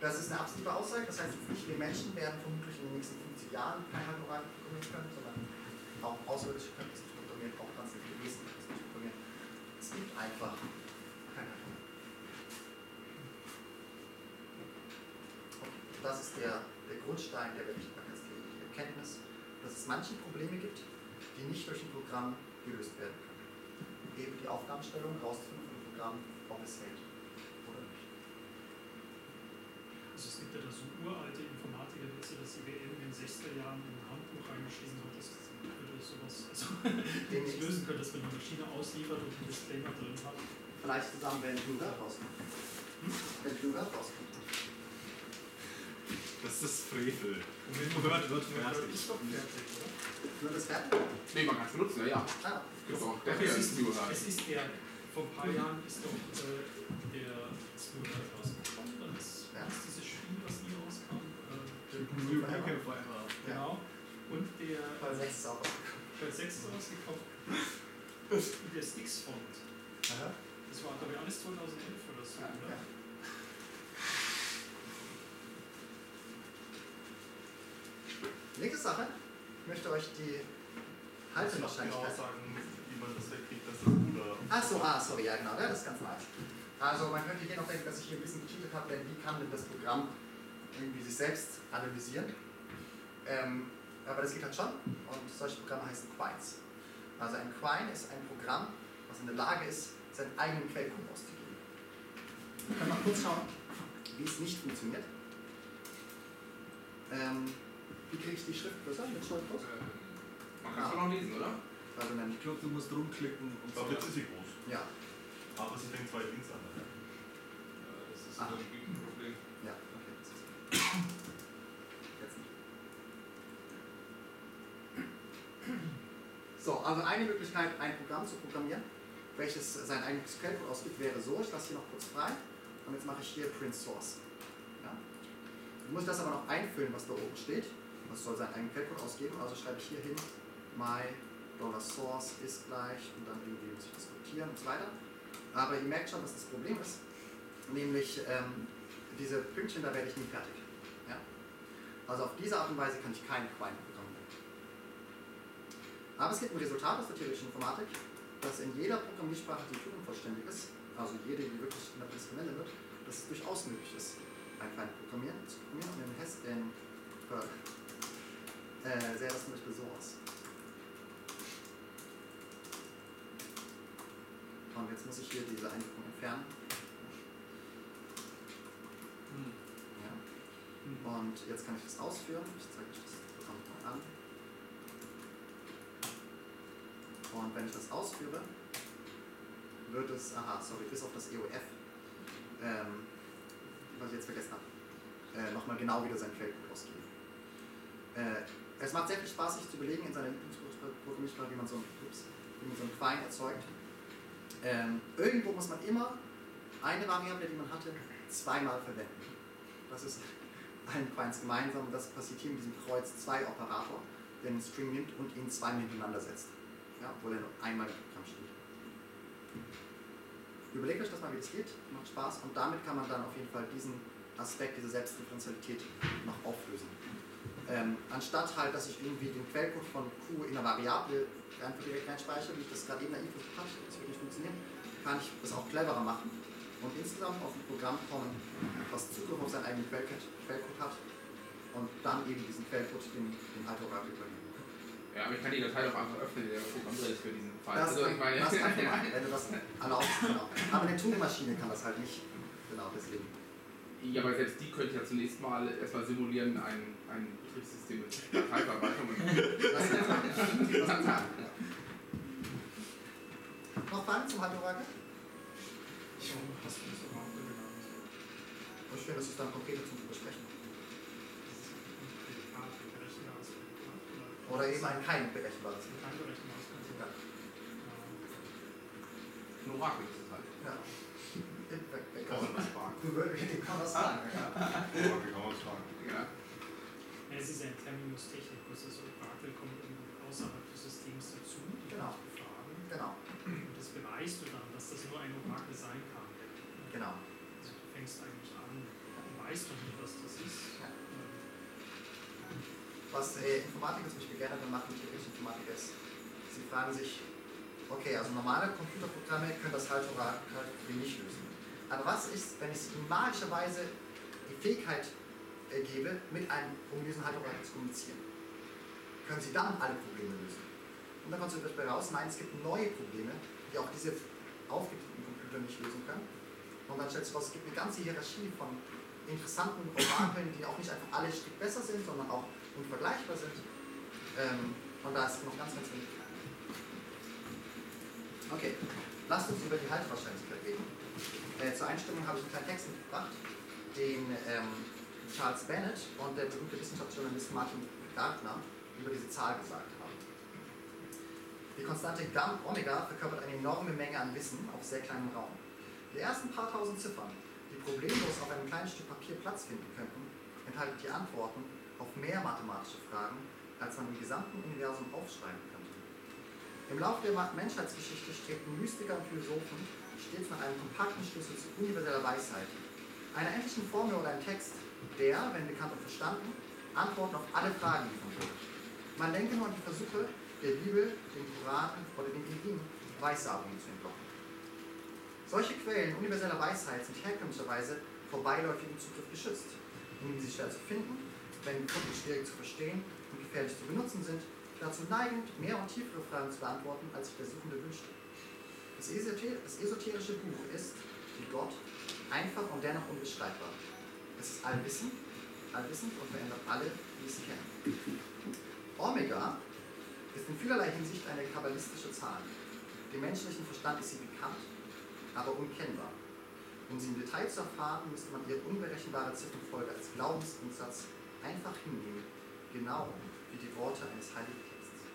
Das ist eine absolute Aussage, das heißt nicht, wir Menschen werden vermutlich in den nächsten 50 Jahren kein Haltorakel programmieren können, sondern auch Außerirdische können es nicht programmieren, auch transzendente Wesen können es nicht programmieren. Es gibt einfach kein Haltorakel. Und das ist der, der Grundstein der Wirklichkeitstheorie, die Erkenntnis, dass es manche Probleme gibt, die nicht durch ein Programm gelöst werden können. Eben die Aufgabenstellung herauszufinden von dem Programm, ob es hält oder nicht. Also es gibt ja da so uralte Informatikerwitze, dass IBM in den 60er Jahren in ein Handbuch reingeschrieben hat, dass würde sowas also nicht lösen können, dass man die Maschine ausliefert und einen Disclaimer drin hat. Vielleicht zusammen, wenn Bluger rauskommt. Wenn Bluger rauskommt. Das ist Frevel. Word wird fertig. Ist doch fertig, oder? Nur das fertig? Nee, man kann es benutzen, ja, ja. Ah, auch der hier ist ist, Neural. es ist der, vor ein paar Jahren ist doch äh, der Smoothie rausgekommen, dann ist, Ja. dieses Spiel, was nie rauskam. Äh, New Hacker Forever. genau. Und der Weil 6 ist auch rausgekommen. Teil 6 ist rausgekommen. Und der Stix-Font. Aha. Das war, glaube ich, alles 2011 oder so, Ja, oder? Nächste Sache. Ich möchte euch die Haltewahrscheinlichkeit. genau sagen, wie man das wegkriegt, dass das Bruder. Ach so, ah, sorry, ja genau, das ist ganz nice. Also man könnte hier noch denken, dass ich hier ein bisschen gecheatet habe, denn wie kann denn das Programm irgendwie sich selbst analysieren? Ähm, aber das geht halt schon und solche Programme heißen Quines. Also ein Quine ist ein Programm, was in der Lage ist, seinen eigenen Quellcode auszugeben. Wir können mal kurz schauen, wie es nicht funktioniert. Ähm, wie kriege ich die Schrift größer mit Schriftgröße? Man kann es auch noch lesen, oder? Also dann, Ich glaube, du musst rumklicken und Da wird sie groß. ja, Aber sie fängt zwei Links an. Ja, das ist Ah. ein Problem. Ja, okay. das ist- Jetzt nicht. So, also eine Möglichkeit, ein Programm zu programmieren, welches sein eigenes Quellcode ausgibt, wäre so, ich lasse hier noch kurz frei und jetzt mache ich hier Print Source. Ja? Ich muss das aber noch einfüllen, was da oben steht. Das soll seinen eigenen Quellcode ausgeben, also schreibe ich hier hin, my Dollar $source ist gleich und dann irgendwie muss ich das kopieren und so weiter. Aber ihr merkt schon, was das Problem ist, nämlich ähm, diese Pünktchen, da werde ich nie fertig. Ja? Also auf diese Art und Weise kann ich kein Quine programmieren. Aber es gibt ein Resultat aus der theoretischen Informatik, dass in jeder Programmiersprache, die Turing-vollständig ist, also jede, die wirklich in der Prinzip verwendet wird, dass es durchaus möglich ist, ein Quine programmieren, zu programmieren. Und in Hess, in äh, sähe das zum Beispiel so aus. Und jetzt muss ich hier diese Einfügung entfernen. Ja. Und jetzt kann ich das ausführen. Ich zeige euch das Programm mal an. Und wenn ich das ausführe, wird es, aha, sorry, bis auf das EOF, ähm, was ich jetzt vergessen habe, äh, nochmal genau wieder sein Quellcode ausgeben. Äh, es macht sehr viel Spaß, sich zu überlegen in seiner Lieblingsprogrammiersprache, wie man so ein, ups, so ein Quine erzeugt. Ähm, irgendwo muss man immer eine Variable, die man hatte, zweimal verwenden. Das ist allen Quines gemeinsam und das passiert hier mit diesem Kreuz 2 Operator, der einen String nimmt und ihn zweimal hintereinander setzt. Ja, obwohl er nur einmal im Programm steht. Überlegt euch das mal, wie das geht, macht Spaß und damit kann man dann auf jeden Fall diesen Aspekt, diese Selbstdifferenzialität noch auflösen. Ähm, anstatt halt, dass ich irgendwie den Quellcode von Q in einer Variable einfach direkt reinspeichere, wie ich das gerade eben naiv habe, das wird nicht funktionieren, kann ich das auch cleverer machen und insgesamt auf ein Programm kommen, was Zugriff auf seinen eigenen Quellcode, Quellcode hat und dann eben diesen Quellcode den, den Haltorakel übernehmen. Ja, aber ich kann die Datei doch einfach öffnen, der programmiert ist für diesen Fall. Das, also, ich meine, das kann man machen, wenn du das erlaubst. Genau. Aber eine Turing-Maschine kann das halt nicht. Genau, deswegen. Ja, aber selbst die könnte ja zunächst mal erstmal simulieren, ein, ein Betriebssystem mit Dateiverwaltung. und- Noch Fragen zum Haltorakel? Ich hoffe, das überhaupt genannt? Ich finde, das ist dann konkreter zum Besprechen. Prädikat, berechnen als Prädikat oder Oder eben ein kein berechenbares. kein berechnen als Prädikat. Ein Orakel ist es halt. Ja. Kann man fragen? Du würdest, ich kann das sagen. Ja. Orakel kann man. Ja. Es ist ein Terminus technicus, also Orakel kommt außerhalb des Systems dazu, die Genau. fragen. Genau, Und das beweist du dann, dass das nur ein Orakel sein kann. genau. Also du fängst eigentlich an, du weißt doch nicht, was das ist. Ja. Was äh, Informatiker zum Beispiel gerne dann machen, theoretische Informatiker ist, sie fragen sich, okay, also normale Computerprogramme können das halt oder halt nicht lösen. Aber was ist, wenn ich ihnen magischerweise die Fähigkeit äh, gebe, mit einem, diesen Haltorakel zu kommunizieren? Können sie dann alle Probleme lösen? Und dann kommt zum Beispiel raus, nein, es gibt neue Probleme, die auch diese aufgedeckten Computer nicht lösen können. Und dann stellt sich raus, es gibt eine ganze Hierarchie von interessanten Orakeln, die auch nicht einfach alle ein Stück besser sind, sondern auch unvergleichbar sind. Ähm, und da ist noch ganz, ganz wenig. Okay, lasst uns über die Haltwahrscheinlichkeit reden. Äh, zur Einstimmung habe ich einen kleinen Text mitgebracht, den ähm, Charles Bennett und der berühmte Wissenschaftsjournalist Martin Gardner über diese Zahl gesagt haben. Die Konstante Gamma Omega verkörpert eine enorme Menge an Wissen auf sehr kleinem Raum. Die ersten paar tausend Ziffern, die problemlos auf einem kleinen Stück Papier Platz finden könnten, enthalten die Antworten auf mehr mathematische Fragen, als man im gesamten Universum aufschreiben könnte. Im Laufe der Menschheitsgeschichte strebten Mystiker und Philosophen stets nach einem kompakten Schlüssel zu universeller Weisheit, einer endlichen Formel oder einem Text, der, wenn bekannt und verstanden, Antworten auf alle Fragen liefern würde. Man denke nur an die Versuche der Bibel, dem Koran oder dem Edin, Weissagungen zu entlocken. Solche Quellen universeller Weisheit sind herkömmlicherweise vor beiläufigem Zugriff geschützt, indem sie schwer zu finden, wenn Gruppen schwierig zu verstehen und gefährlich zu benutzen sind, dazu neigend, mehr und tiefere Fragen zu beantworten, als sich der Suchende wünschte. Das, Esoter das esoterische Buch ist, wie Gott, einfach und dennoch unbeschreibbar. Es ist allwissend, allwissend und verändert alle, die es kennen. Omega ist in vielerlei Hinsicht eine kabbalistische Zahl. Dem menschlichen Verstand ist sie bekannt, aber unkennbar. Um sie im Detail zu erfahren, müsste man ihre unberechenbare Ziffernfolge als Glaubensgrundsatz einfach hinnehmen, genau wie die Worte eines heiligen Texts.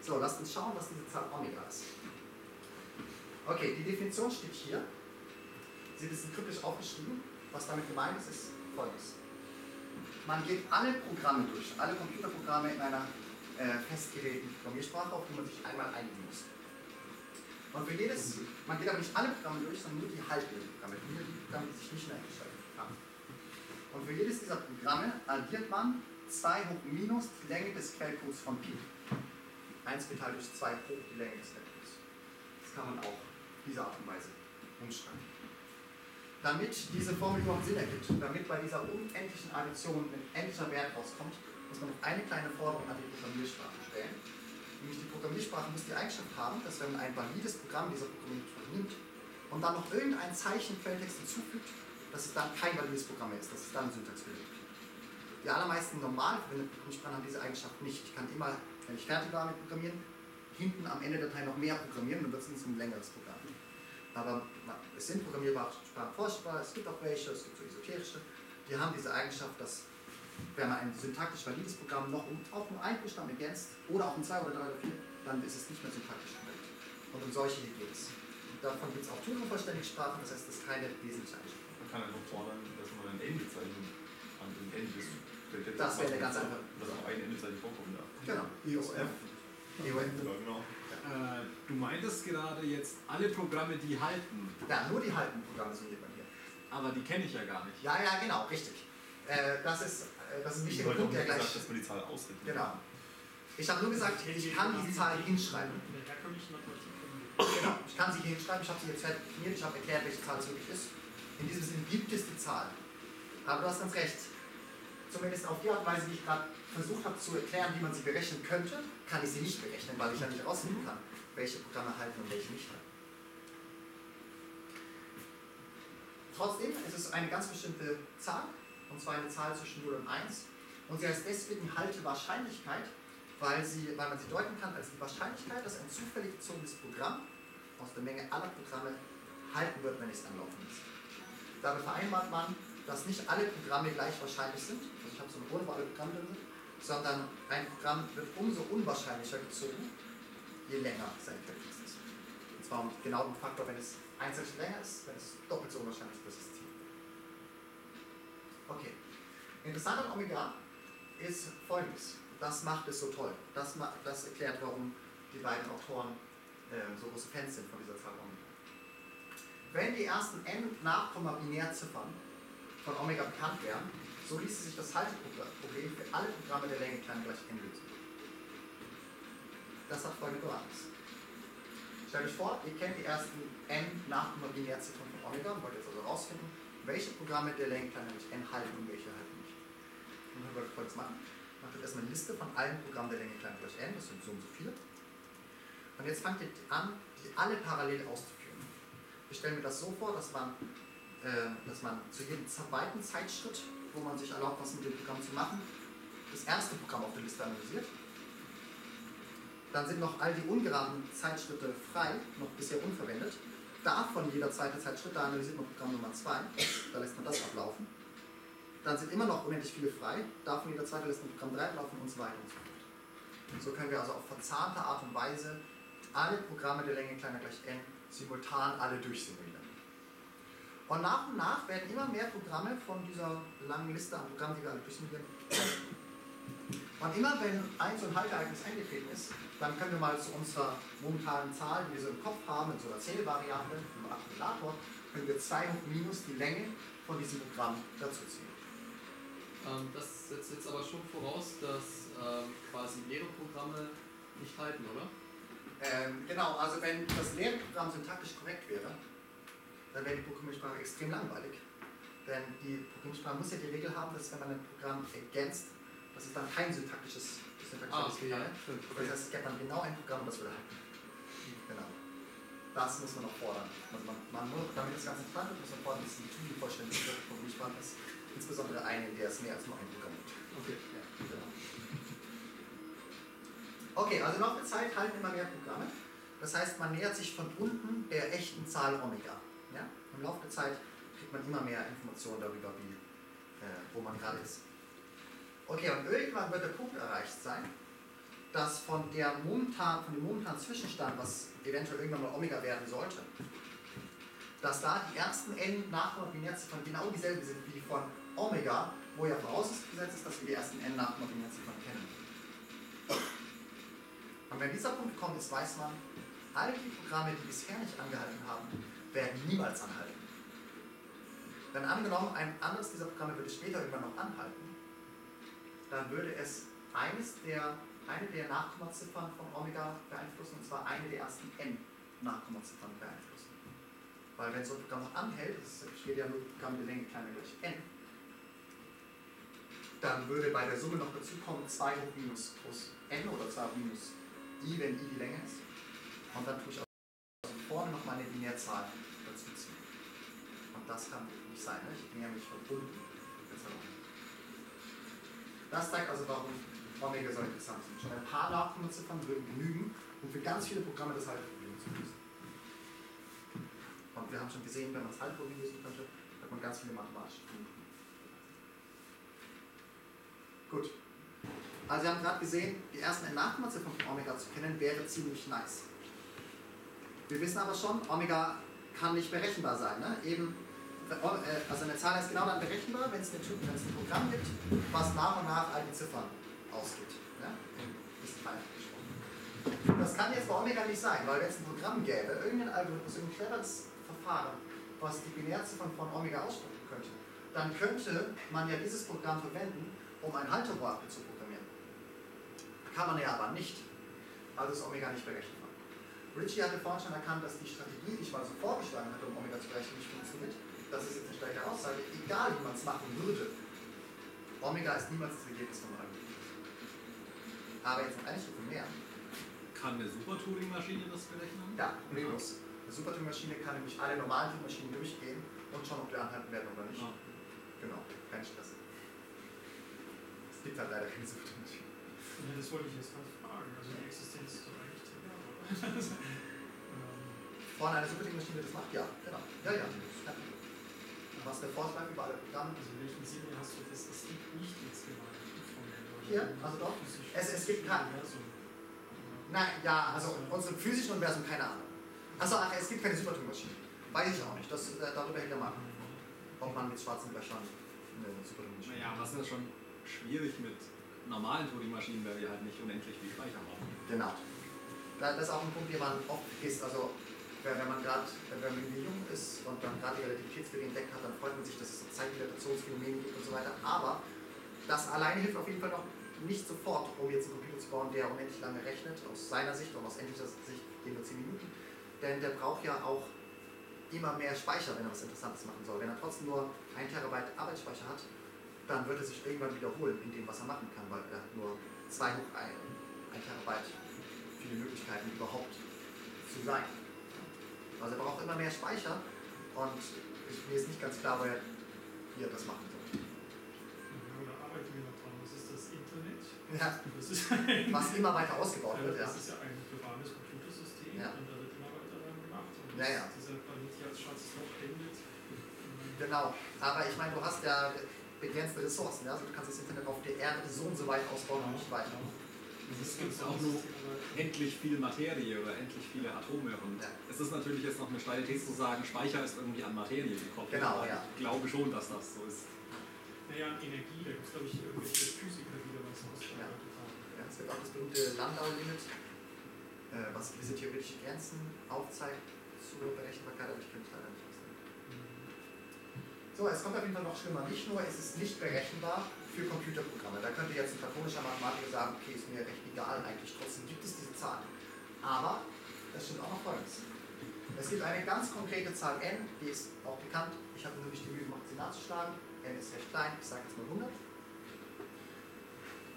So, lasst uns schauen, was diese Zahl Omega ist. Okay, die Definition steht hier. Sie ist kryptisch aufgeschrieben. Was damit gemeint ist, ist folgendes. Man geht alle Programme durch, alle Computerprogramme in einer äh, festgelegten Programmiersprache, auf die man sich einmal einigen muss. Und für jedes, man geht aber nicht alle Programme durch, sondern nur die halbwegigen Programme, die Programme, sich nicht mehr eingeschaltet haben. Und für jedes dieser Programme addiert man 2 hoch minus die Länge des Quellcodes von Pi. 1 geteilt durch 2 hoch die Länge des Quellcodes. Das kann man auch diese Art und Weise umschreiben. Damit diese Formel überhaupt Sinn ergibt, damit bei dieser unendlichen Addition ein endlicher Wert rauskommt, muss man noch eine kleine Forderung an die Programmiersprache stellen. Nämlich die Programmiersprache muss die Eigenschaft haben, dass wenn man ein valides Programm dieser Programmiersprache nimmt und dann noch irgendein Zeichen Quelltext hinzufügt, dass es dann kein valides Programm mehr ist, dass es dann Syntaxfehler gibt. Die allermeisten normal verwendeten Programmiersprachen haben diese Eigenschaft nicht. Ich kann immer, wenn ich fertig war mit Programmieren, hinten am Ende der Datei noch mehr programmieren, dann wird es ein längeres Programm. Aber es sind programmierbare Sprachen vorstellbar, es gibt auch welche, es gibt so esoterische, die haben diese Eigenschaft, dass wenn man ein syntaktisch valides Programm noch um auch nur ein Buchstaben ergänzt oder auch um zwei oder drei oder vier, dann ist es nicht mehr syntaktisch korrekt. Und um solche hier geht es. Davon gibt es auch Turing-vollständige Sprachen, das heißt, das ist keine wesentliche Eigenschaft. Man kann einfach fordern, dass man ein Endezeichen an dem Ende des Das wäre ganz einfach. Dass auch ein Endezeichen vorkommen darf. Genau. EOF. EOF. Ja, genau. Äh, du meintest gerade jetzt alle Programme, die halten, Ja, nur die halben Programme sind hier bei mir. aber die kenne ich ja gar nicht. Ja, ja, genau, richtig. Äh, das, ist, äh, das ist ein Ich wichtiger Punkt, der gleich. gesagt, dass man die Zahl ausrechnet. Genau. Ich habe nur gesagt, ich kann diese Zahl hinschreiben. Genau, ich kann sie hier hinschreiben, ich habe sie jetzt fertig definiert, ich habe erklärt, welche Zahl es wirklich ist. In diesem Sinne gibt es die Zahl. Aber du hast ganz recht. Zumindest auf die Art und Weise, wie ich gerade versucht habe zu erklären, wie man sie berechnen könnte, kann ich sie nicht berechnen, weil ich ja nicht rausfinden kann, welche Programme halten und welche nicht halten. trotzdem, es ist eine ganz bestimmte Zahl, und zwar eine Zahl zwischen 0 und 1. Und sie heißt deswegen Haltewahrscheinlichkeit, weil, sie, weil man sie deuten kann als die Wahrscheinlichkeit, dass ein zufällig gezogenes Programm aus der Menge aller Programme halten wird, wenn es anlaufen lasse. Damit vereinbart man, dass nicht alle Programme gleich wahrscheinlich sind, also ich habe so eine Runde, wo alle Programme drin sind, sondern ein Programm wird umso unwahrscheinlicher gezogen, je länger sein Quelltext ist. Und zwar um genau den Faktor, wenn es ein Zeichen länger ist, wenn es doppelt so unwahrscheinlich ist, bis es Ziel. Okay. Interessant an Omega ist folgendes. Das macht es so toll. Das, das erklärt, warum die beiden Autoren äh, so große Fans sind von dieser Zahl Omega. Wenn die ersten n Nachkomma-Binärziffern von Omega bekannt wären, so ließe sich das Halteproblem für alle Programme der Länge klein gleich n lösen. Das hat folgende Bewandtnis. Stellt euch vor, ihr kennt die ersten n Nachkomma-Binärziffern von Omega und wollt jetzt also herausfinden, welche Programme der Länge klein gleich n halten und welche halten nicht. Und dann wollt ihr folgendes machen. Macht jetzt erstmal eine Liste von allen Programmen der Länge klein gleich n, das sind so und so viele. Und jetzt fangt ihr an, die alle parallel auszuführen. Ich stelle mir das so vor, dass man, äh, dass man zu jedem zweiten Zeitschritt, wo man sich erlaubt, was mit dem Programm zu machen, das erste Programm auf der Liste analysiert. Dann sind noch all die ungeraden Zeitschritte frei, noch bisher unverwendet. Davon jeder zweite Zeitschritt, da analysiert man Programm Nummer 2, da lässt man das ablaufen. Dann sind immer noch unendlich viele frei, davon jeder zweite lässt man Programm 3 ablaufen und so weiter und so fort. So können wir also auf verzahnte Art und Weise alle Programme der Länge kleiner gleich n simultan alle durchsimulieren. Und nach und nach werden immer mehr Programme von dieser langen Liste an Programmen, die wir alle durchsimulieren, und immer wenn ein so ein Halteereignis eingetreten ist, dann können wir mal zu unserer momentanen Zahl, die wir so im Kopf haben, in so einer Zählvariable, im Akkumulator, können wir 2 hoch minus die Länge von diesem Programm dazuziehen. Ähm, das setzt jetzt aber schon voraus, dass ähm, quasi leere Programme nicht halten, oder? Ähm, genau, also wenn das leere Programm syntaktisch korrekt wäre, dann wäre die Programmiersprache extrem langweilig. Denn die Programmiersprache muss ja die Regel haben, dass wenn man ein Programm ergänzt, dass es dann kein syntaktisches, syntaktisches Ah, okay, ja, ist. stimmt. Das heißt, es gibt dann genau ein Programm, das würde halten. Genau. Das muss man noch fordern. Also man, man muss, damit das Ganze spannend wird, muss man fordern, dass die Tooling vollständig Programmiersprache ist. Insbesondere eine, in der es mehr als nur ein Programm gibt. Okay, ja. Genau. Okay, also im Laufe der Zeit halten immer mehr Programme. Das heißt, man nähert sich von unten der echten Zahl Omega. Im Laufe der Zeit kriegt man immer mehr Informationen darüber, wie, äh, wo man gerade ist. Okay, und irgendwann wird der Punkt erreicht sein, dass von, der momentan, von dem momentanen Zwischenstand, was eventuell irgendwann mal Omega werden sollte, dass da die ersten n Nachkomma-Binärziffern genau dieselben sind wie die von Omega, wo ja vorausgesetzt ist, dass wir die ersten n Nachkomma-Binärziffern kennen. Und wenn dieser Punkt kommt, ist, weiß man, all die Programme, die bisher nicht angehalten haben, werden niemals anhalten. Denn angenommen, ein anderes dieser Programme würde später irgendwann noch anhalten, dann würde es eines der, eine der Nachkommaziffern von Omega beeinflussen, und zwar eine der ersten n Nachkommaziffern beeinflussen. Weil wenn so ein Programm noch anhält, es steht ja nur Programm der Länge kleiner gleich n, dann würde bei der Summe noch dazu kommen 2 hoch minus plus n oder 2 hoch minus i, wenn i die Länge ist. Und dann tue ich also vorne noch meine Binärzahl das kann nicht sein, ne? ich von unten. Jetzt herum. Das zeigt also, warum Omega so interessant sind. Schon ein paar Nachkommaziffern würden genügen, um für ganz viele Programme das Halteproblem zu lösen. Und wir haben schon gesehen, wenn man das Halteproblem lösen könnte, hat man ganz viele mathematische Funktionen. Gut. Also wir haben gerade gesehen, die ersten Nachkommaziffern von Omega zu kennen, wäre ziemlich nice. Wir wissen aber schon, Omega kann nicht berechenbar sein. Ne? Eben, also eine Zahl ist genau dann berechenbar, wenn es ein Programm gibt, was nach und nach all die Ziffern ausgibt. Ja? Das kann jetzt bei Omega nicht sein, weil wenn es ein Programm gäbe, irgendein Algorithmus, irgendein cleveres Verfahren, was die Binärziffern von Omega aussprechen könnte, dann könnte man ja dieses Programm verwenden, um ein Halterohr zu programmieren. Kann man ja aber nicht. Also ist Omega nicht berechenbar. Ritchie hatte vorhin schon erkannt, dass die Strategie, die ich mal so vorgeschlagen hatte, um Omega zu berechnen, nicht. Das ist jetzt eine starke Aussage. Egal wie man es machen würde, Omega ist niemals das Ergebnis von Algorithmus. Aber jetzt noch eine Stufe mehr. Kann eine Super-Turing-Maschine das berechnen? Ja, problemlos. Eine Super-Turing-Maschine kann nämlich alle normalen Turing-Maschinen durchgehen und schon auf die anhalten werden oder nicht. Ah. Genau, kein Stress. Es gibt halt leider keine Supermaschine. Ja, das wollte ich jetzt gerade fragen. Also die Existenz ist doch eigentlich trivial, oder? ähm, Vorne eine Supermaschine das macht, ja, genau. Ja, ja. Machst eine Vorschlag über alle Programme. also in welchem Sinne hast du das? Es gibt nicht jetzt gemeint. von- Hier, also doch. Es- es gibt kein- Universum. Nein, ja, also unserem physischen Universum keine Ahnung. Achso, ach, es gibt keine Supermaschine. Weiß ich auch nicht. Das, äh, darüber hängt der Mann. Ob man mit schwarzen Löchern eine Supermaschine Naja, was ist schon schwierig mit normalen Turing-Maschinen, weil wir halt nicht unendlich viel Speicher haben. Genau. Da- Das ist auch ein Punkt, den man oft vergisst. Also, wenn man gerade, wenn man jung ist und dann gerade die Relativitätstheorie entdeckt hat, dann freut man sich, dass es so Zeitdilatationsphänomene gibt und so weiter. Aber das alleine hilft auf jeden Fall noch nicht sofort, um jetzt einen Computer zu bauen, der unendlich lange rechnet, aus seiner Sicht und aus endlicher Sicht gehen nur 10 Minuten. Denn der braucht ja auch immer mehr Speicher, wenn er was Interessantes machen soll. Wenn er trotzdem nur 1 Terabyte Arbeitsspeicher hat, dann wird er sich irgendwann wiederholen in dem, was er machen kann, weil er hat nur 2 hoch 1, 1 Terabyte viele Möglichkeiten überhaupt zu sein. Also er braucht immer mehr Speicher und ich, mir ist nicht ganz klar, wo er hier das machen soll. Ja, Oder arbeiten wir noch dran? Was ist das Internet? Ja, Das ist was immer weiter ausgebaut Ja, wird, ja. das ist ja ein globales Computersystem Ja. und da wird immer weiter dran gemacht. Und Ja, ja. dieser Planet hier als schwarzes Loch endet. Genau, aber ich meine, du hast ja begrenzte Ressourcen, ja? also du kannst das Internet auf der Erde so und so weit ausbauen und nicht weiter. Es gibt auch nur endlich viel Materie oder endlich viele Atome und Ja. es ist natürlich jetzt noch eine steile These zu sagen, Speicher ist irgendwie an Materie gekoppelt. Genau, ja. Ich glaube schon, dass das so ist. Naja, Energie, da gibt es glaube ich irgendwelche Physiker, die da was ausgearbeitet haben. Ja, es gibt auch das berühmte Landau-Limit, äh, was gewisse theoretische Grenzen aufzeigt zur Berechenbarkeit, aber ich kenne es leider nicht auswendig. So, es kommt auf jeden Fall noch schlimmer. Nicht nur ist es nicht berechenbar für Computerprogramme. Da könnte jetzt ein platonischer Mathematiker sagen, okay, ist mir recht egal eigentlich. Trotzdem gibt es diese Zahlen. Aber das stimmt auch noch folgendes. Es gibt eine ganz konkrete Zahl n, die ist auch bekannt. Ich habe nur nicht die Mühe gemacht, sie nachzuschlagen. n ist recht klein, ich sage jetzt mal 100.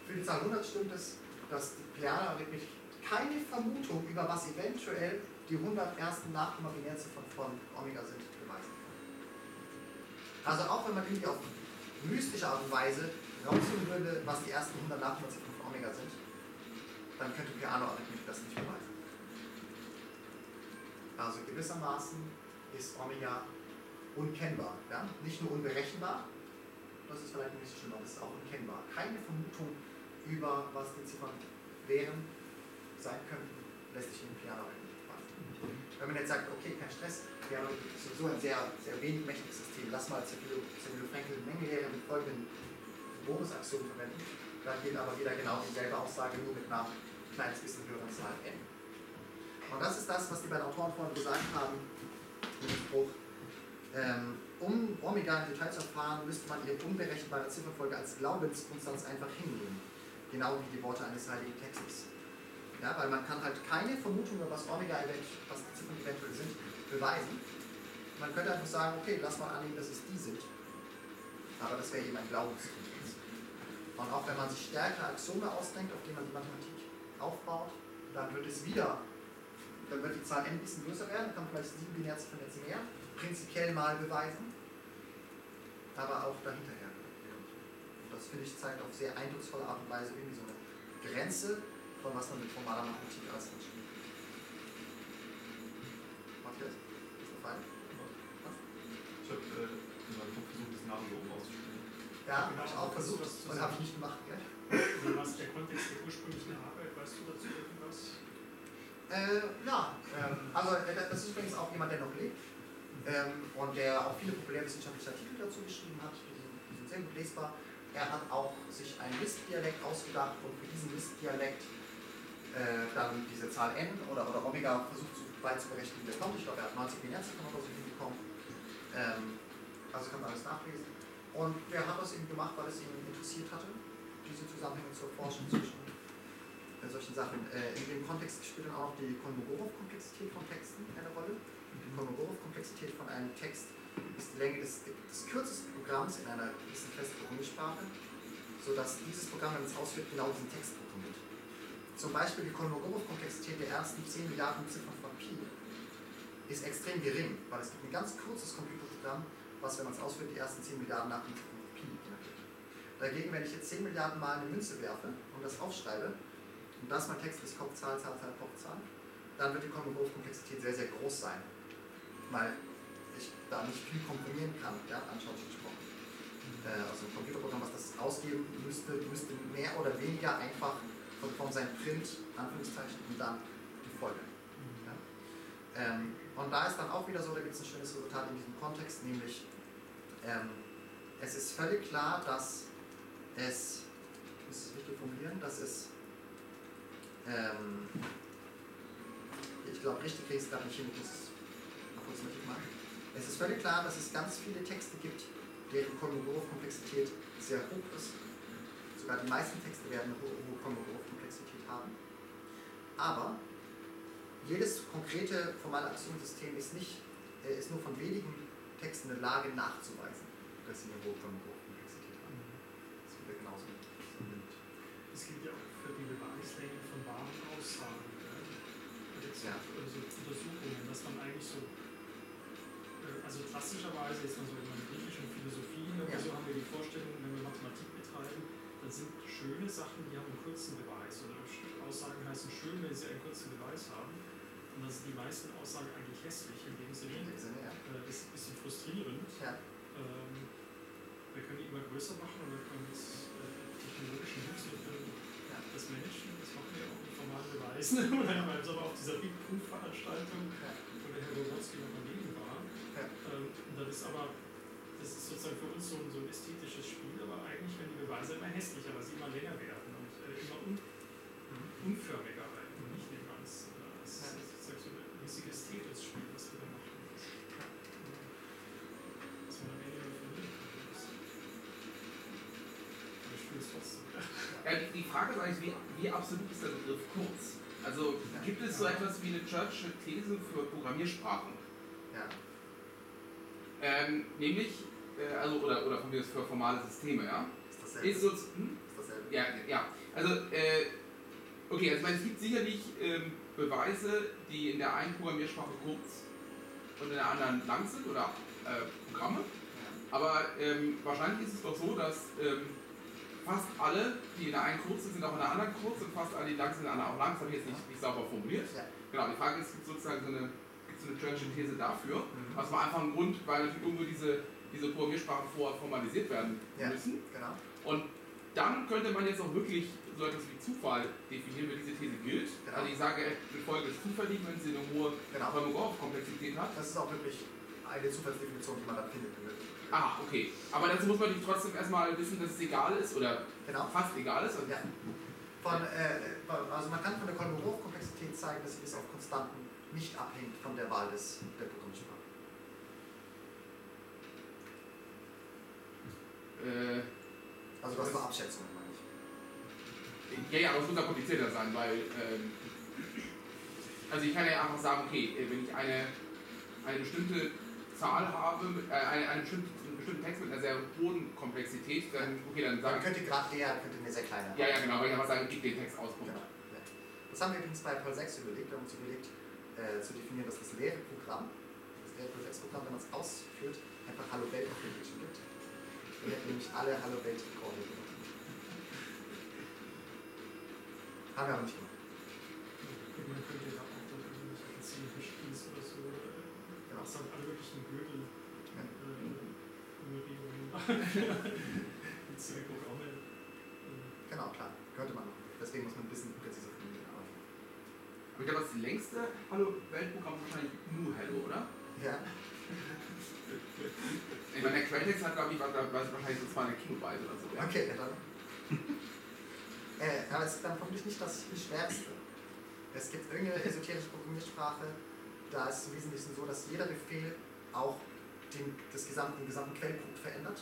Für die Zahl 100 stimmt es, dass die Plejaner-Arithmetik keine Vermutung über was eventuell die 100 ersten Nachkommabinärziffern von Omega sind, beweisen kann. Also auch wenn man irgendwie auf mystische Art und Weise rausfinden würde, was die ersten 100 Nachkommaziffern von Omega sind, dann könnte Piano-Arithmetik das nicht beweisen. Also gewissermaßen ist Omega unkennbar. Ja? Nicht nur unberechenbar, das ist vielleicht nicht so schlimm, aber es ist auch unkennbar. Keine Vermutung über was die Ziffern wären, sein könnten, lässt sich in Piano beweisen. Wenn man jetzt sagt, okay, kein Stress, Piano ist sowieso ein sehr, sehr wenig mächtiges System, lass mal Zervilo Frankel Mengenlehre mit folgenden Bonusaktionen verwenden, dann geht aber wieder genau dieselbe Aussage, nur mit einer kleines bisschen höheren Zahl n. Und das ist das, was die beiden Autoren vorhin gesagt haben, mit dem Spruch, ähm, um Omega im Detail zu erfahren, müsste man ihre unberechenbare Zifferfolge als Glaubensgrundsatz einfach hinnehmen. Genau wie die Worte eines heiligen Textes. Ja, weil man kann halt keine Vermutung über was Omega was die Ziffern eventuell sind, beweisen. Man könnte einfach sagen, okay, lass mal annehmen, dass es die sind. Aber das wäre eben ein Glaubensgrundsatz. Und auch wenn man sich stärkere Axiome ausdenkt, auf die man die Mathematik aufbaut, dann wird es wieder, dann wird die Zahl n ein bisschen größer werden, kann vielleicht sieben Binärziffern jetzt mehr, prinzipiell mal beweisen, aber auch dahinterher. Und das finde ich zeigt auf sehr eindrucksvolle Art und Weise irgendwie so eine Grenze von was man mit formaler Mathematik alles versteht. Matthias, ist das fein? Ich habe äh, versucht, das auszusprechen. Ja, habe ich auch versucht und habe ich nicht gemacht. Gell? Also was der Kontext der ursprünglichen Arbeit, weißt du dazu irgendwas? Äh, ja, ähm, also äh, das ist übrigens auch jemand, der noch lebt ähm, und der auch viele populärwissenschaftliche Artikel dazu geschrieben hat, die sind, die sind sehr gut lesbar. Er hat auch sich einen Lisp-Dialekt ausgedacht und für diesen Lisp-Dialekt äh, dann diese Zahl n oder, oder Omega versucht zu berechnen, wie der kommt. Ich glaube, er hat 90 Binärziffern oder so hinbekommen. Ähm, also kann man alles nachlesen. Und er hat das eben gemacht, weil es ihn interessiert hatte, diese Zusammenhänge zu erforschen zwischen äh, solchen Sachen. Äh, in dem Kontext spielt dann auch noch die Kolmogorov-Komplexität von Texten eine Rolle. Die Kolmogorov-Komplexität von einem Text ist die Länge des, des kürzesten Programms in einer gewissen festen Programmiersprache, sodass dieses Programm, wenn es ausführt, genau diesen Text programmiert. Zum Beispiel die Kolmogorov-Komplexität der ersten 10 Milliarden Ziffern von Pi ist extrem gering, weil es gibt ein ganz kurzes Computerprogramm, was, wenn man es ausführt, die ersten 10 Milliarden nach dem Pi. Dagegen, wenn ich jetzt 10 Milliarden Mal eine Münze werfe und das aufschreibe, und das mein Text ist Kopfzahl, Zahl, Zahl, Kopfzahl, dann wird die Komplexität sehr, sehr groß sein. Weil ich da nicht viel komprimieren kann, ja, anschaulich gesprochen. Äh, also ein Computerprogramm, was das ausgeben müsste, müsste mehr oder weniger einfach von, von seinem Print, Anführungszeichen, und dann die Folge. Ja. Ähm, und da ist dann auch wieder so, da gibt es ein schönes Resultat in diesem Kontext, nämlich ähm, es ist völlig klar, dass es, ich muss es richtig formulieren, dass es, ähm, ich glaube, richtig kriege ich es gerade nicht hin, ich muss es noch kurz richtig machen. Es ist völlig klar, dass es ganz viele Texte gibt, deren Kolmogorov-Komplexität sehr hoch ist. Sogar die meisten Texte werden eine hohe, Kolmogorov-Komplexität haben. Aber jedes konkrete formale Aktionssystem ist, nicht, äh, ist nur von wenigen Texten in der Lage nachzuweisen, dass sie eine hohe Kolmogorov-Komplexität haben. Das wird genauso. Es gibt ja auch für die Beweislänge von wahren Aussagen. Es Ja. also Untersuchungen, dass man eigentlich so, äh, also klassischerweise ist man so in der griechischen Philosophie oder Ja. so haben wir die Vorstellung, wenn wir Mathematik betreiben, dann sind schöne Sachen, die haben einen kurzen Beweis. Oder Aussagen heißen schön, wenn sie einen kurzen Beweis haben. Und dann sind die meisten Aussagen eigentlich hässlich in dem In Sinne. dem Sinne, ja. Äh, das ist ein bisschen frustrierend. Ja. Ähm, wir können die immer größer machen und wir können das äh, technologischen Hilfsmittel Ja. des Menschen, das machen wir auch mit formalen Beweisen. und dann haben wir jetzt aber auf dieser Big Proof-Veranstaltung, Ja. wo der Herr Rogotzki noch daneben war. Ja. Ähm, und das ist aber, das ist sozusagen für uns so ein, so ein ästhetisches Spiel, aber eigentlich werden die Beweise immer hässlicher, weil sie immer länger werden und äh, immer un, unförmiger werden und nicht mehr ganz. Äh, das ist Ja. sozusagen so ein riesiges Tetris-Spiel, das wir da machen. Das, ja. Was man am Ende immer verlieren kann. Das- Aber ich spiele es trotzdem. Ja, die, die Frage ist eigentlich, wie, wie absolut ist der Begriff kurz? Also gibt es so etwas wie eine Churchill These für Programmiersprachen? Ja. Ähm, nämlich, äh, also, oder, oder von mir aus für formale Systeme, ja? Ist dasselbe. Ist so, hm? Ist dasselbe. Ja, ja. Also, äh, okay, also ich meine, es gibt sicherlich ähm, Beweise, die in der einen Programmiersprache kurz und in der anderen lang sind oder äh, Programme. Ja. Aber ähm, wahrscheinlich ist es doch so, dass ähm, fast alle, die in der einen kurz sind, sind auch in der anderen kurz und fast alle, die lang sind, in der anderen auch lang. Das habe ich jetzt nicht, nicht sauber formuliert. Ja. Genau, die Frage ist, gibt es sozusagen so eine, gibt's so eine Churchill-These dafür? Mhm. Was war einfach ein Grund, weil natürlich irgendwo diese, diese Programmiersprachen vorher formalisiert werden Ja. müssen. Genau. Und dann könnte man jetzt auch wirklich so etwas wie Zufall definieren, wenn diese These gilt. Genau. Also ich sage, eine Folge ist zufällig, wenn sie eine hohe Genau. Kolmogorov-Komplexität hat. Das ist auch wirklich eine Zufallsdefinition, die man dann findet. Ah, okay. Aber dazu muss man natürlich trotzdem erstmal wissen, dass es egal ist oder Genau. fast egal ist. Also Ja. Von, äh, also man kann von der Kolmogorov-Komplexität zeigen, dass sie bis auf Konstanten nicht abhängt von der Wahl des, der Programmiersprache. Äh, Also das war Abschätzung, meine ich. ja, ja, aber es muss ja komplizierter sein, weil ähm, also ich kann ja einfach sagen, okay, äh, wenn ich eine, eine bestimmte Zahl habe, äh, eine, eine bestimmte, einen bestimmten Text mit einer sehr hohen Komplexität, dann, okay, dann Man sage ich, könnte gerade der, könnte eine sehr kleine. ja, ja, genau, weil ich einfach sage, gib den Text aus. Genau. Ja. Das haben wir übrigens bei Perl 6 überlegt. Wir haben uns überlegt, äh, zu definieren, dass das leere Programm, das leere Perl 6 Programm, wenn man es ausführt, einfach Hallo Welt auf dem Bildschirm gibt. Wir hätten nämlich alle Hallo Welt Rekorde. Haben wir aber nicht gemacht. Man könnte ja auch dann irgendwelche spezifischen Spiels oder so, äh, Genau. was dann alle möglichen mit zwei Programme. Genau, klar. Könnte man noch. Deswegen muss man ein bisschen präziser formulieren. aber- Aber ich glaube, das längste Hallo-Weltprogramm ist wahrscheinlich nur Hello, oder? Ja, Ich meine, der Quelltext hat, glaube ich, wahrscheinlich so 200 Kilobyte oder so. Ja. okay, ja, dann. äh, aber es ist dann vermutlich nicht das viel Schwerste. Es gibt irgendeine esoterische Programmiersprache, da ist es im Wesentlichen so, dass jeder Befehl auch den, das gesamte, den gesamten Quellpunkt verändert.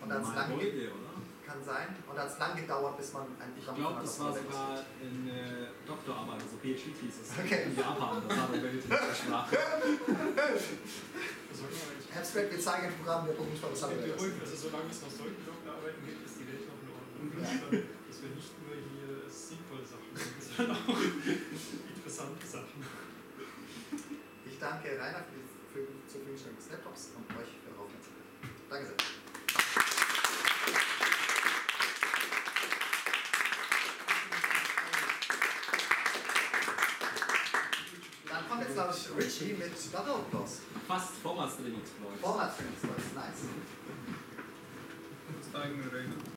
Und da hat es Mal lang, Folge, oder? kann sein, und da hat es lang gedauert, bis man ein Ich Programm glaube, gefunden das war sogar eine Doktorarbeit, also PhD-Thesis Okay. in Japan. Das war eine Sprache. das sollte man eigentlich Abstract, wir zeigen ein Programm, der Das wird Subway beruhigt, also solange es noch solche Doktorarbeiten gibt, ist die Welt noch in Ordnung. Ja. Dass wir nicht nur hier sinnvolle Sachen machen, sondern auch interessante Sachen. Ich danke Rainer für die für, zur Verfügungstellung des Laptops und euch für eure Aufmerksamkeit. Danke sehr. Dann kommt jetzt, glaube ich, Richie mit Doppelapplaus. Fast Format String Exploit. Format Nice. Das ist eigene Regel.